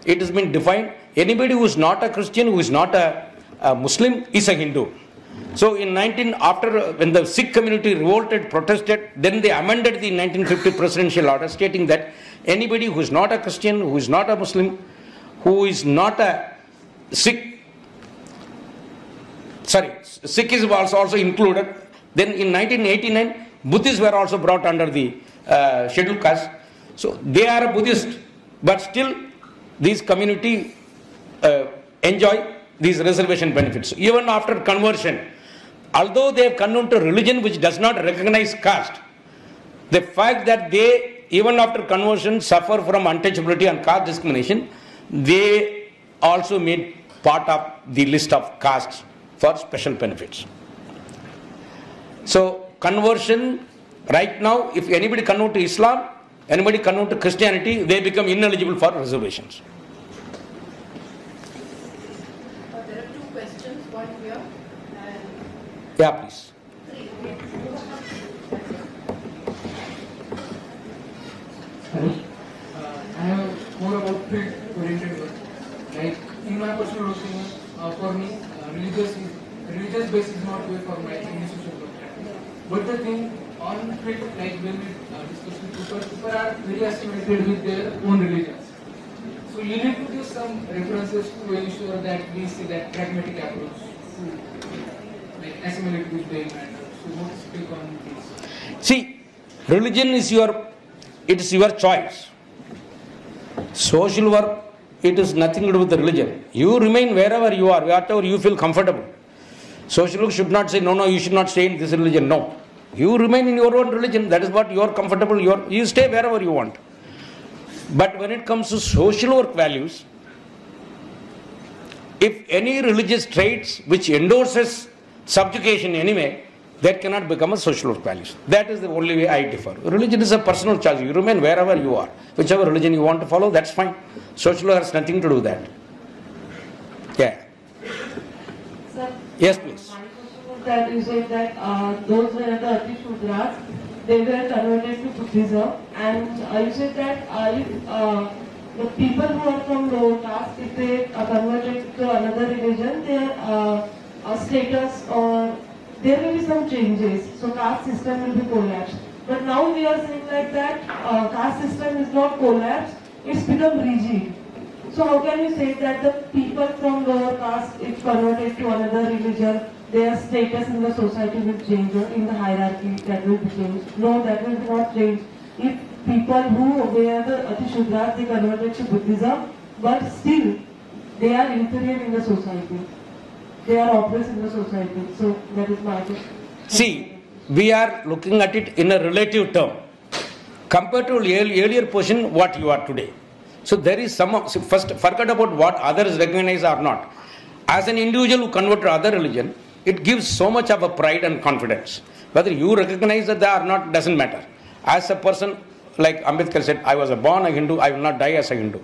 it has been defined, anybody who is not a Christian, who is not a, a Muslim, is a Hindu. So in 19, after uh, when the Sikh community revolted, protested, then they amended the 1950 presidential order stating that anybody who is not a Christian, who is not a Muslim, who is not a Sikh, sorry, Sikhism was also included. Then in 1989, Buddhists were also brought under the uh, scheduled caste. So they are a Buddhist, but still these community uh, enjoy these reservation benefits. Even after conversion, although they have converted to religion which does not recognize caste, the fact that they, even after conversion, suffer from untouchability and caste discrimination, they also made part of the list of castes for special benefits. So, conversion, right now, if anybody convert to Islam, anybody convert to Christianity, they become ineligible for reservations. Uh, There are two questions, one here and Yeah, please. Uh, I have more about field oriented work. Like in my personal opinion, uh, for me, uh, religious is, religious base is not way for my English social work. But the thing on field, like when we uh, discuss with people, people are very assimilated with their own religions. So you need to give some references to ensure that we see that pragmatic approach See, religion is your, it is your choice. Social work, it is nothing to do with the religion. You remain wherever you are, wherever you feel comfortable. Social work should not say, no, no, you should not stay in this religion. No. You remain in your own religion. That is what you are comfortable. You, are, you stay wherever you want. But when it comes to social work values, if any religious traits which endorses subjugation anyway, that cannot become a social values. That is the only way I differ. Religion is a personal choice. You remain wherever you are. Whichever religion you want to follow, that's fine. Social work has nothing to do with that. Yeah. Sir, Yes, please. my question was that you said that uh, those were the Ati Shudras, they were converted to Buddhism, and uh, you said that uh, if, uh, the people who are from lower caste, if they are converted to another religion, their uh, uh, status or there will be some changes, so caste system will be collapsed. But now we are saying like that uh, caste system is not collapsed, it's become rigid. So how can you say that the people from lower caste, if converted to another religion, their status in the society will change or in the hierarchy that will be changed? No, that will not change. If people who were the Ati Shudras, they converted to Buddhism, but still they are inferior in the society. They are oppressed in the society. So that is my question. See, we are looking at it in a relative term. Compared to earl- earlier position, what you are today. So there is some, so first forget about what others recognize or not. As an individual who convert to other religion, it gives so much of a pride and confidence. Whether you recognize that they are not doesn't matter. As a person, like Ambedkar said, I was a born a Hindu, I will not die as a Hindu.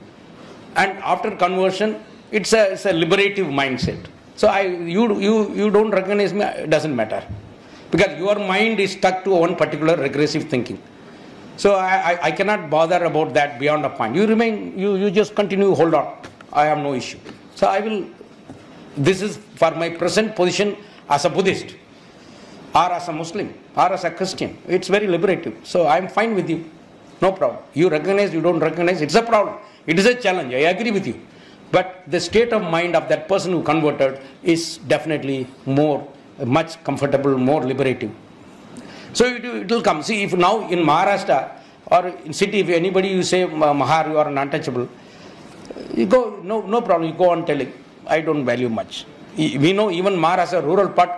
And after conversion, it's a, it's a liberative mindset. So I, you, you, you don't recognize me, it doesn't matter. Because your mind is stuck to one particular regressive thinking. So I, I, I cannot bother about that beyond a point. You remain, you, you just continue, hold on. I have no issue. So I will, this is for my present position as a Buddhist or as a Muslim or as a Christian. It's very liberative. So I'm fine with you. No problem. You recognize, you don't recognize, it's a problem. It is a challenge. I agree with you. But the state of mind of that person who converted is definitely more, much comfortable, more liberative. So it, will come. See, if now in Maharashtra or in city, if anybody you say Mahar, you are an untouchable, you go, no, no problem, you go on telling. I don't value much. We know even Maharashtra, rural part,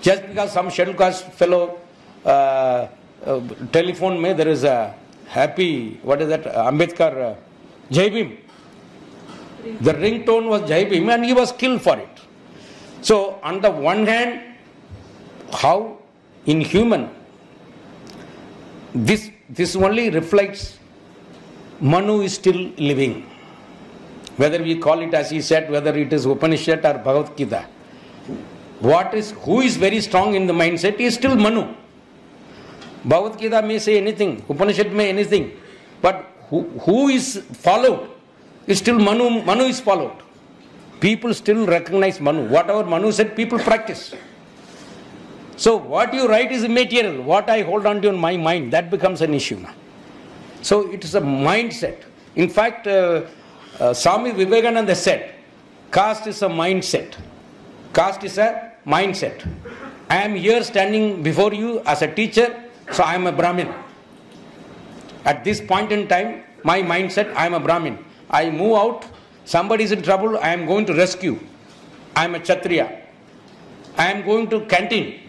just because some scheduled caste fellow uh, uh, telephone me, there is a happy, what is that, Ambedkar uh. The ringtone was Jai Bhim and he was killed for it. So, on the one hand, how inhuman this this only reflects Manu is still living. Whether we call it as he said, whether it is Upanishad or Bhagavad Gita. What is who is very strong in the mindset is still Manu. Bhagavad Gita may say anything, Upanishad may anything, but who, who is followed still Manu, Manu is followed. people still recognize Manu. Whatever Manu said, people practice. So what you write is immaterial. What I hold on to in my mind, that becomes an issue now. So it is a mindset. In fact, uh, uh, Swami Vivekananda said, caste is a mindset. Caste is a mindset. I am here standing before you as a teacher, so I am a Brahmin. At this point in time, my mindset, I am a Brahmin. I move out, somebody is in trouble, I am going to rescue. I am a Kshatriya. I am going to canteen,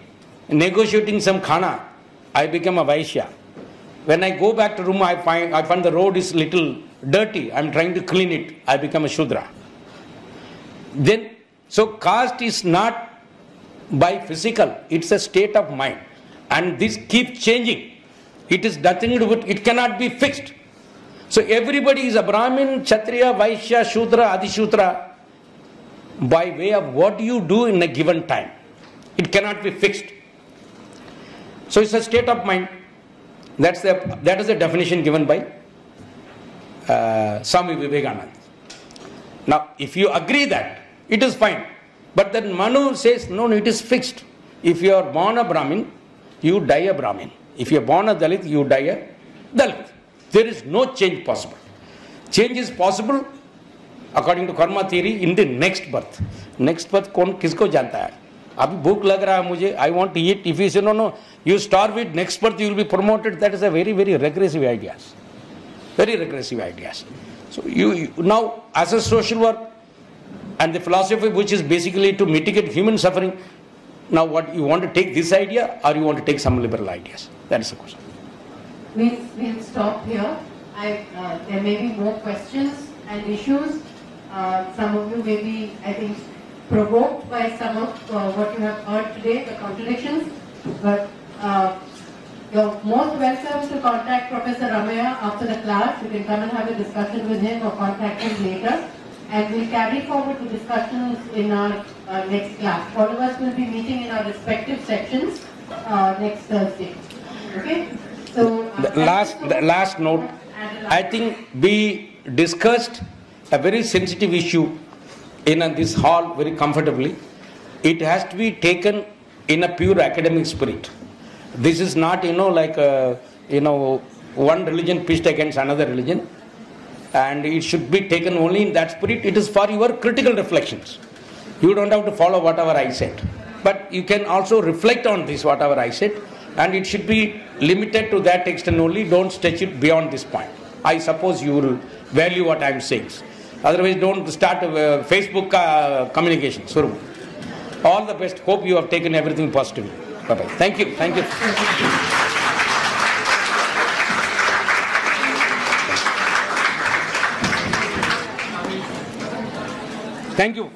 negotiating some khana. I become a Vaishya. When I go back to room, I find, I find the road is little dirty. I am trying to clean it. I become a Shudra. Then, so caste is not by physical, it's a state of mind. And this keeps changing. It is nothing to do with, it cannot be fixed. So everybody is a Brahmin, Kshatriya, Vaishya, Shudra, Adishudra by way of what you do in a given time. It cannot be fixed. So it's a state of mind. That's the, that is the definition given by uh, Swami Vivekananda. Now, if you agree that, it is fine. But then Manu says, no, no, it is fixed. If you are born a Brahmin, you die a Brahmin. If you are born a Dalit, you die a Dalit. There is no change possible. Change is possible according to karma theory in the next birth. Next birth कौन किसको जानता है अभी भूख लग रहा है मुझे I want eat if you से no no you star with next birth you will be promoted that is a very very regressive ideas very regressive ideas. So you, you now as a social work and the philosophy which is basically to mitigate human suffering, now what you want to take this idea or you want to take some liberal ideas? That is the question. We'll, we'll stop here. I, uh, there may be more questions and issues. Uh, some of you may be, I think, provoked by some of uh, what you have heard today, the contradictions. But uh, you're most welcome to contact Professor Ramaiah after the class. You can come and have a discussion with him or contact him later. And we'll carry forward the discussions in our uh, next class. All of us will be meeting in our respective sections uh, next Thursday. Okay? So, The last, the last note, I think we discussed a very sensitive issue in this hall very comfortably. It has to be taken in a pure academic spirit. This is not, you know, like, uh, you know, one religion pitched against another religion. And it should be taken only in that spirit. It is for your critical reflections. You don't have to follow whatever I said. But you can also reflect on this, whatever I said. And it should be limited to that extent only. Don't stretch it beyond this point. I suppose you will value what I am saying. Otherwise, don't start uh, Facebook uh, communication. Swarup. All the best. Hope you have taken everything positively. Bye bye. Thank you. Thank you. Thank you.